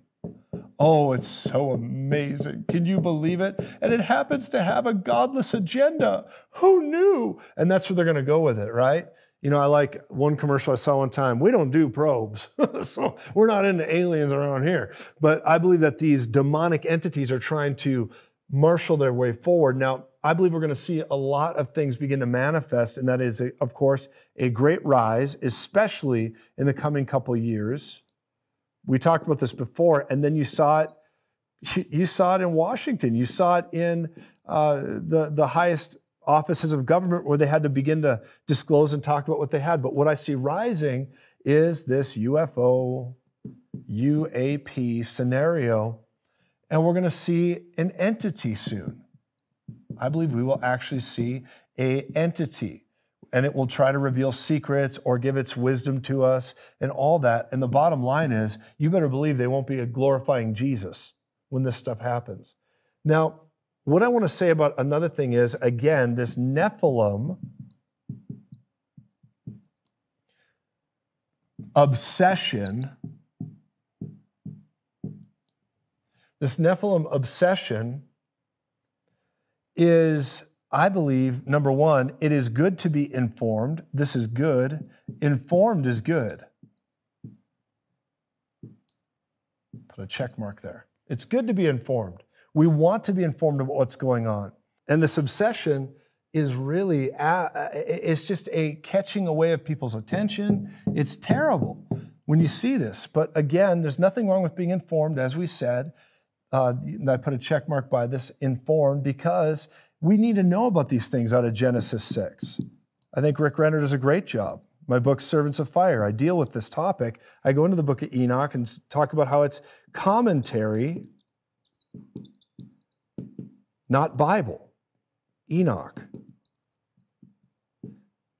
Oh, it's so amazing. Can you believe it? And it happens to have a godless agenda. Who knew? And that's where they're going to go with it, right? You know, I like one commercial I saw one time. We don't do probes. so we're not into aliens around here. But I believe that these demonic entities are trying to marshal their way forward. Now, I believe we're going to see a lot of things begin to manifest, and that is, of course, a great rise, especially in the coming couple years we talked about this before, and then you saw it. You saw it in Washington. You saw it in uh, the the highest offices of government where they had to begin to disclose and talk about what they had. But what I see rising is this UFO, UAP scenario, and we're going to see an entity soon. I believe we will actually see a entity and it will try to reveal secrets or give its wisdom to us and all that. And the bottom line is, you better believe they won't be a glorifying Jesus when this stuff happens. Now, what I want to say about another thing is, again, this Nephilim obsession, this Nephilim obsession is I believe, number one, it is good to be informed. This is good. Informed is good. Put a check mark there. It's good to be informed. We want to be informed about what's going on. And this obsession is really, it's just a catching away of people's attention. It's terrible when you see this. But again, there's nothing wrong with being informed, as we said. Uh, I put a check mark by this informed because we need to know about these things out of Genesis 6. I think Rick Renner does a great job. My book, Servants of Fire, I deal with this topic. I go into the book of Enoch and talk about how it's commentary, not Bible. Enoch.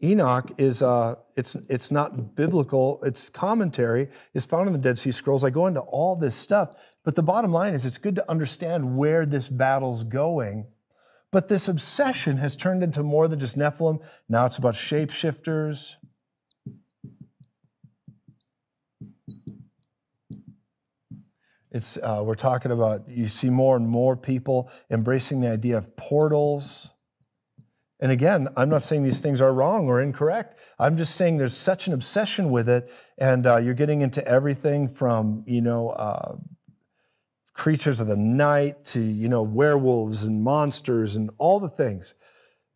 Enoch is uh, it's it's not biblical. It's commentary. It's found in the Dead Sea Scrolls. I go into all this stuff, but the bottom line is it's good to understand where this battle's going but this obsession has turned into more than just Nephilim. Now it's about shapeshifters. It's, uh, we're talking about, you see more and more people embracing the idea of portals. And again, I'm not saying these things are wrong or incorrect. I'm just saying there's such an obsession with it, and uh, you're getting into everything from, you know, uh, creatures of the night to, you know, werewolves and monsters and all the things.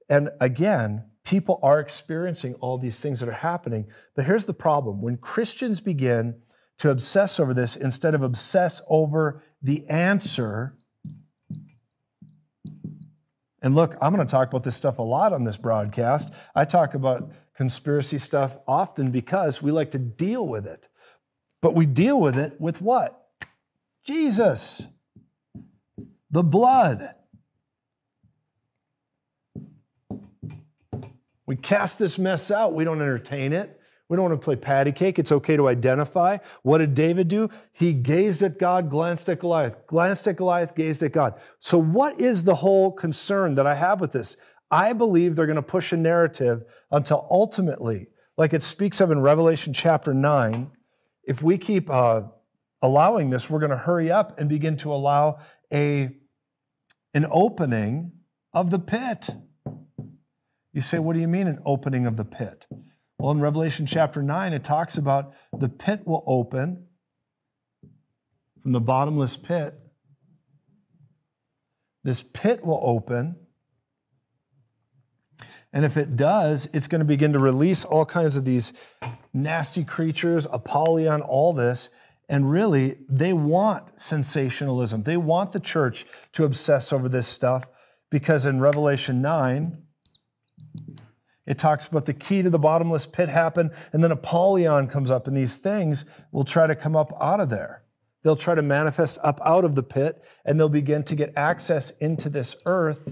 And again, people are experiencing all these things that are happening. But here's the problem when Christians begin to obsess over this instead of obsess over the answer, and look, I'm going to talk about this stuff a lot on this broadcast. I talk about conspiracy stuff often because we like to deal with it. But we deal with it with what? Jesus, the blood. We cast this mess out. We don't entertain it. We don't want to play patty cake. It's okay to identify. What did David do? He gazed at God, glanced at Goliath, glanced at Goliath, gazed at God. So, what is the whole concern that I have with this? I believe they're going to push a narrative until ultimately, like it speaks of in Revelation chapter 9, if we keep uh, allowing this, we're going to hurry up and begin to allow a, an opening of the pit. You say, what do you mean an opening of the pit? Well, in Revelation chapter 9, it talks about the pit will open from the bottomless pit. This pit will open. And if it does, it's going to begin to release all kinds of these nasty creatures, Apollyon, all this. And really, they want sensationalism. They want the church to obsess over this stuff because in Revelation 9, it talks about the key to the bottomless pit happen, and then Apollyon comes up, and these things will try to come up out of there. They'll try to manifest up out of the pit, and they'll begin to get access into this earth.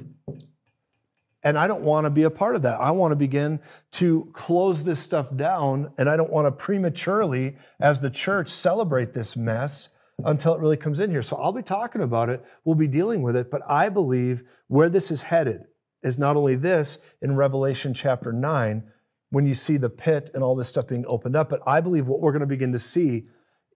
And I don't want to be a part of that. I want to begin to close this stuff down, and I don't want to prematurely, as the church, celebrate this mess until it really comes in here. So I'll be talking about it, we'll be dealing with it, but I believe where this is headed is not only this in Revelation chapter 9, when you see the pit and all this stuff being opened up, but I believe what we're going to begin to see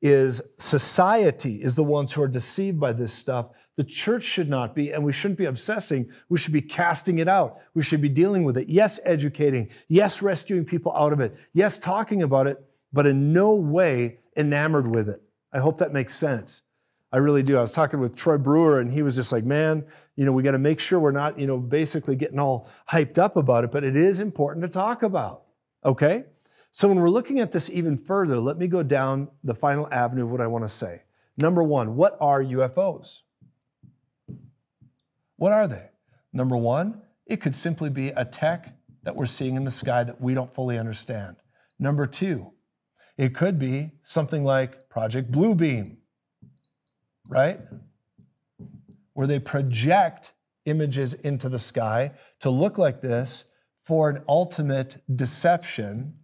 is society is the ones who are deceived by this stuff. The church should not be, and we shouldn't be obsessing. We should be casting it out. We should be dealing with it. Yes, educating. Yes, rescuing people out of it. Yes, talking about it, but in no way enamored with it. I hope that makes sense. I really do. I was talking with Troy Brewer, and he was just like, man, you know, we got to make sure we're not, you know, basically getting all hyped up about it, but it is important to talk about. Okay? So when we're looking at this even further, let me go down the final avenue of what I want to say. Number one, what are UFOs? What are they? Number one, it could simply be a tech that we're seeing in the sky that we don't fully understand. Number two, it could be something like Project Bluebeam, right? Where they project images into the sky to look like this for an ultimate deception.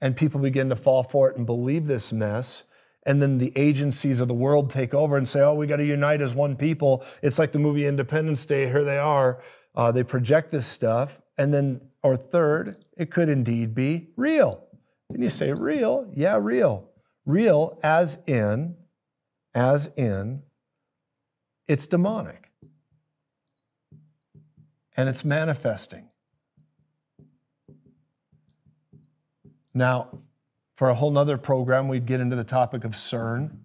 And people begin to fall for it and believe this mess. And then the agencies of the world take over and say, oh, we got to unite as one people. It's like the movie Independence Day. Here they are. Uh, they project this stuff. And then, or third, it could indeed be real. And you say, real? Yeah, real. Real as in as in it's demonic and it's manifesting. Now, for a whole nother program, we'd get into the topic of CERN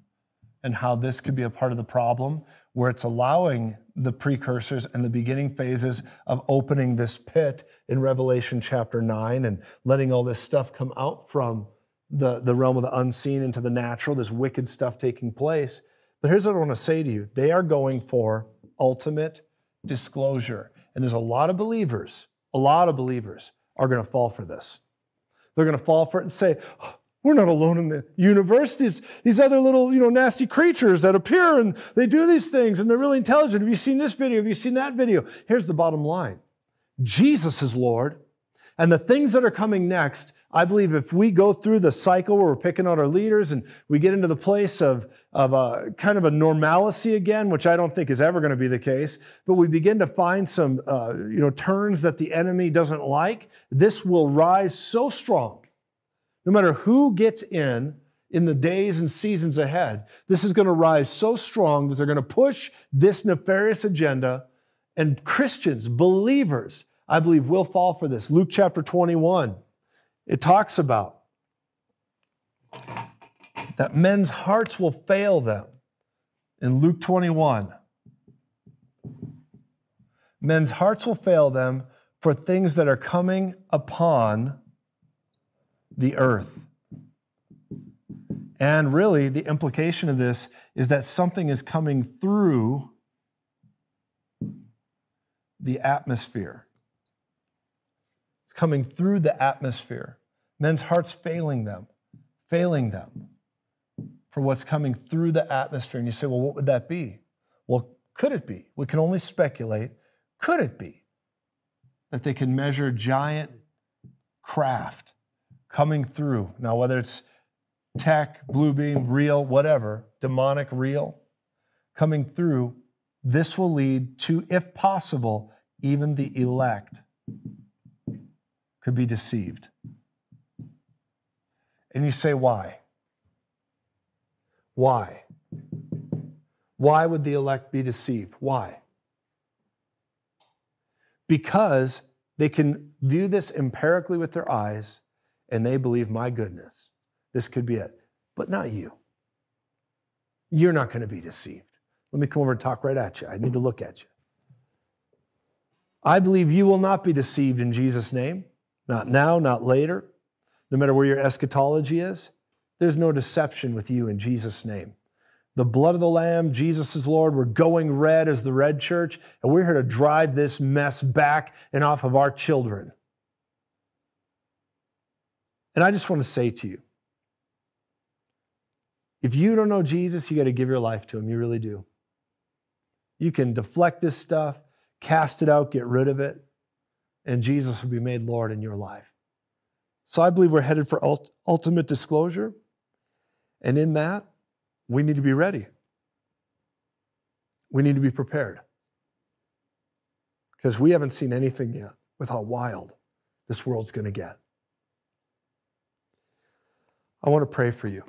and how this could be a part of the problem, where it's allowing the precursors and the beginning phases of opening this pit in Revelation chapter 9 and letting all this stuff come out from the, the realm of the unseen into the natural, this wicked stuff taking place. But here's what I want to say to you they are going for ultimate disclosure. And there's a lot of believers, a lot of believers are going to fall for this. They're going to fall for it and say, oh, we're not alone in the universe. These, these other little, you know, nasty creatures that appear and they do these things and they're really intelligent. Have you seen this video? Have you seen that video? Here's the bottom line. Jesus is Lord. And the things that are coming next I believe if we go through the cycle where we're picking out our leaders and we get into the place of, of a, kind of a normalcy again, which I don't think is ever going to be the case, but we begin to find some uh, you know, turns that the enemy doesn't like, this will rise so strong. No matter who gets in in the days and seasons ahead, this is going to rise so strong that they're going to push this nefarious agenda. And Christians, believers, I believe, will fall for this. Luke chapter 21 it talks about that men's hearts will fail them in Luke 21. Men's hearts will fail them for things that are coming upon the earth. And really, the implication of this is that something is coming through the atmosphere. It's coming through the atmosphere men's hearts failing them, failing them for what's coming through the atmosphere. And you say, well, what would that be? Well, could it be? We can only speculate. Could it be that they can measure giant craft coming through. Now, whether it's tech, blue beam, real, whatever, demonic, real, coming through, this will lead to, if possible, even the elect could be deceived. And you say, why? Why? Why would the elect be deceived? Why? Because they can view this empirically with their eyes and they believe, my goodness, this could be it. But not you. You're not going to be deceived. Let me come over and talk right at you. I need to look at you. I believe you will not be deceived in Jesus' name. Not now, not later. No matter where your eschatology is, there's no deception with you in Jesus' name. The blood of the Lamb, Jesus is Lord. We're going red as the red church, and we're here to drive this mess back and off of our children. And I just want to say to you if you don't know Jesus, you got to give your life to him. You really do. You can deflect this stuff, cast it out, get rid of it, and Jesus will be made Lord in your life. So I believe we're headed for ultimate disclosure. And in that, we need to be ready. We need to be prepared. Because we haven't seen anything yet with how wild this world's going to get. I want to pray for you.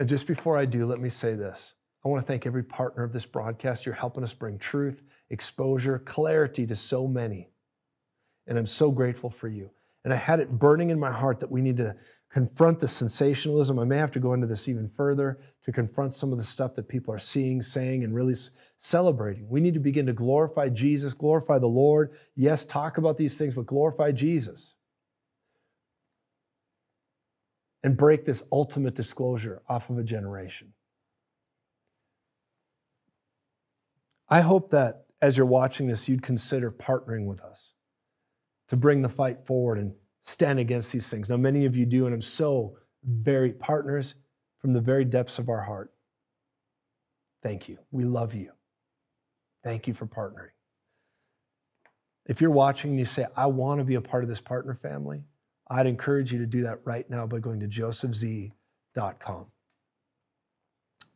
And just before I do, let me say this. I want to thank every partner of this broadcast. You're helping us bring truth, exposure, clarity to so many. And I'm so grateful for you. And I had it burning in my heart that we need to confront the sensationalism. I may have to go into this even further to confront some of the stuff that people are seeing, saying, and really celebrating. We need to begin to glorify Jesus, glorify the Lord. Yes, talk about these things, but glorify Jesus. and break this ultimate disclosure off of a generation. I hope that as you're watching this, you'd consider partnering with us to bring the fight forward and stand against these things. Now, many of you do, and I'm so very partners from the very depths of our heart. Thank you. We love you. Thank you for partnering. If you're watching and you say, I want to be a part of this partner family, I'd encourage you to do that right now by going to josephz.com.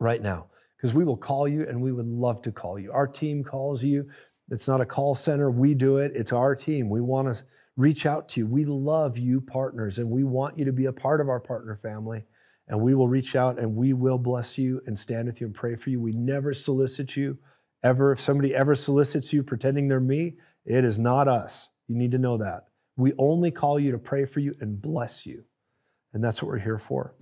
Right now, because we will call you and we would love to call you. Our team calls you. It's not a call center, we do it. It's our team. We want to reach out to you. We love you, partners, and we want you to be a part of our partner family. And we will reach out and we will bless you and stand with you and pray for you. We never solicit you ever. If somebody ever solicits you pretending they're me, it is not us. You need to know that. We only call you to pray for you and bless you. And that's what we're here for.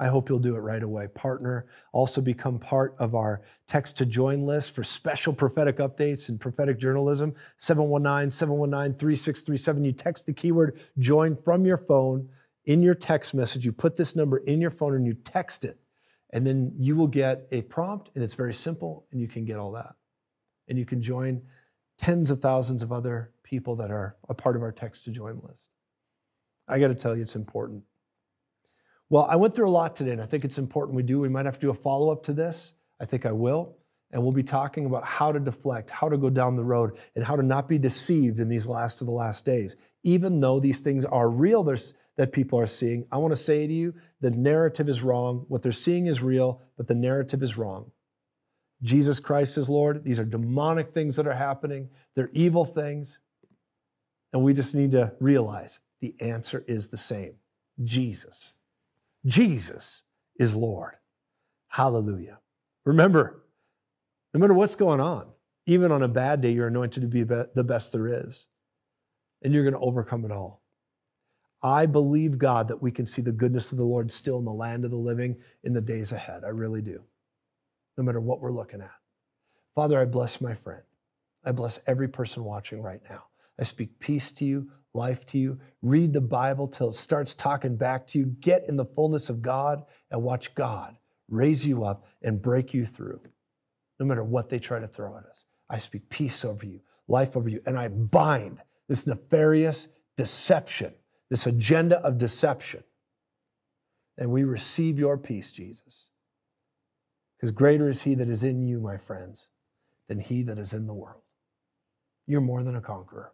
I hope you'll do it right away. Partner, also become part of our text to join list for special prophetic updates and prophetic journalism. 719 719 3637. You text the keyword join from your phone in your text message. You put this number in your phone and you text it. And then you will get a prompt, and it's very simple, and you can get all that. And you can join tens of thousands of other people that are a part of our text to join list. I got to tell you, it's important. Well, I went through a lot today, and I think it's important we do. We might have to do a follow up to this. I think I will. And we'll be talking about how to deflect, how to go down the road, and how to not be deceived in these last of the last days. Even though these things are real that people are seeing, I want to say to you the narrative is wrong. What they're seeing is real, but the narrative is wrong. Jesus Christ is Lord. These are demonic things that are happening, they're evil things. And we just need to realize the answer is the same Jesus. Jesus is Lord. Hallelujah. Remember, no matter what's going on, even on a bad day, you're anointed to be the best there is. And you're going to overcome it all. I believe, God, that we can see the goodness of the Lord still in the land of the living in the days ahead. I really do, no matter what we're looking at. Father, I bless my friend. I bless every person watching right now. I speak peace to you, life to you. Read the Bible till it starts talking back to you. Get in the fullness of God and watch God raise you up and break you through, no matter what they try to throw at us. I speak peace over you, life over you, and I bind this nefarious deception, this agenda of deception. And we receive your peace, Jesus. Because greater is he that is in you, my friends, than he that is in the world. You're more than a conqueror.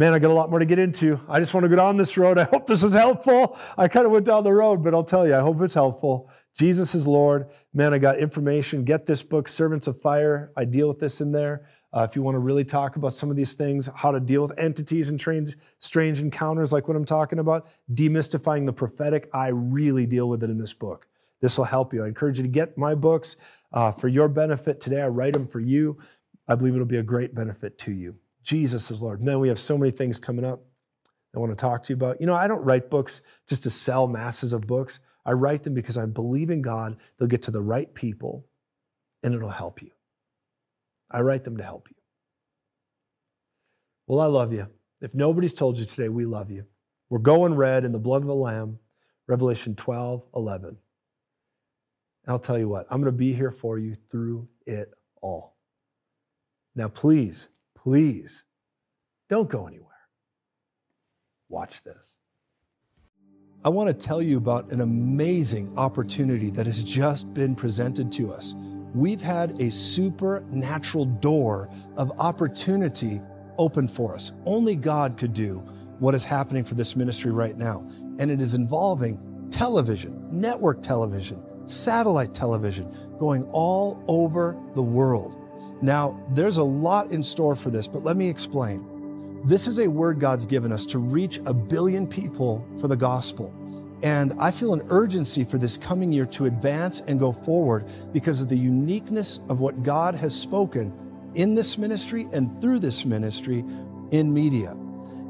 Man, I got a lot more to get into. I just want to go down this road. I hope this is helpful. I kind of went down the road, but I'll tell you, I hope it's helpful. Jesus is Lord. Man, I got information. Get this book, Servants of Fire. I deal with this in there. Uh, if you want to really talk about some of these things, how to deal with entities and strange, strange encounters like what I'm talking about, demystifying the prophetic, I really deal with it in this book. This will help you. I encourage you to get my books uh, for your benefit today. I write them for you. I believe it'll be a great benefit to you. Jesus is Lord. Man, we have so many things coming up I want to talk to you about. You know, I don't write books just to sell masses of books. I write them because I believe in God. They'll get to the right people and it'll help you. I write them to help you. Well, I love you. If nobody's told you today, we love you. We're going red in the blood of the Lamb, Revelation 12, 11. And I'll tell you what, I'm going to be here for you through it all. Now, please, please don't go anywhere. Watch this. I want to tell you about an amazing opportunity that has just been presented to us we've had a supernatural door of opportunity open for us. Only God could do what is happening for this ministry right now. And it is involving television, network television, satellite television, going all over the world. Now, there's a lot in store for this, but let me explain. This is a word God's given us to reach a billion people for the gospel. And I feel an urgency for this coming year to advance and go forward because of the uniqueness of what God has spoken in this ministry and through this ministry in media.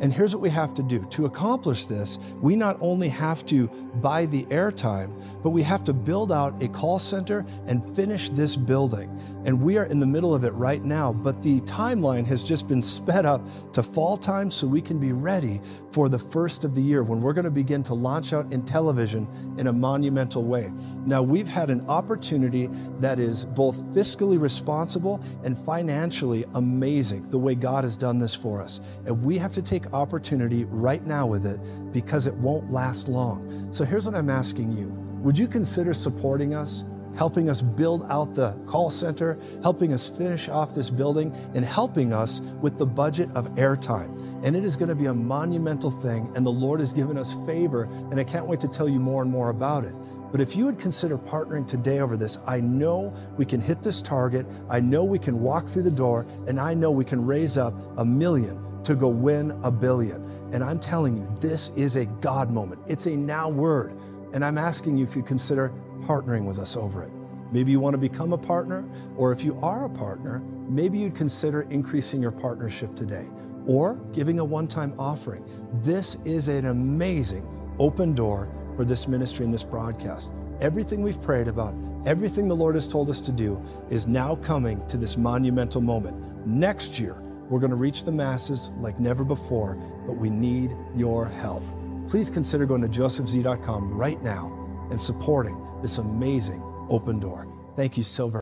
And here's what we have to do to accomplish this, we not only have to buy the airtime, but we have to build out a call center and finish this building. And we are in the middle of it right now, but the timeline has just been sped up to fall time so we can be ready for the first of the year when we're going to begin to launch out in television in a monumental way. Now, we've had an opportunity that is both fiscally responsible and financially amazing the way God has done this for us. And we have to take opportunity right now with it because it won't last long. So here's what I'm asking you Would you consider supporting us? Helping us build out the call center, helping us finish off this building, and helping us with the budget of airtime. And it is going to be a monumental thing, and the Lord has given us favor, and I can't wait to tell you more and more about it. But if you would consider partnering today over this, I know we can hit this target. I know we can walk through the door, and I know we can raise up a million to go win a billion. And I'm telling you, this is a God moment. It's a now word. And I'm asking you if you consider partnering with us over it. Maybe you want to become a partner, or if you are a partner, maybe you'd consider increasing your partnership today or giving a one time offering. This is an amazing open door for this ministry and this broadcast. Everything we've prayed about, everything the Lord has told us to do is now coming to this monumental moment. Next year, we're going to reach the masses like never before, but we need your help. Please consider going to josephz.com right now and supporting this amazing open door. Thank you so very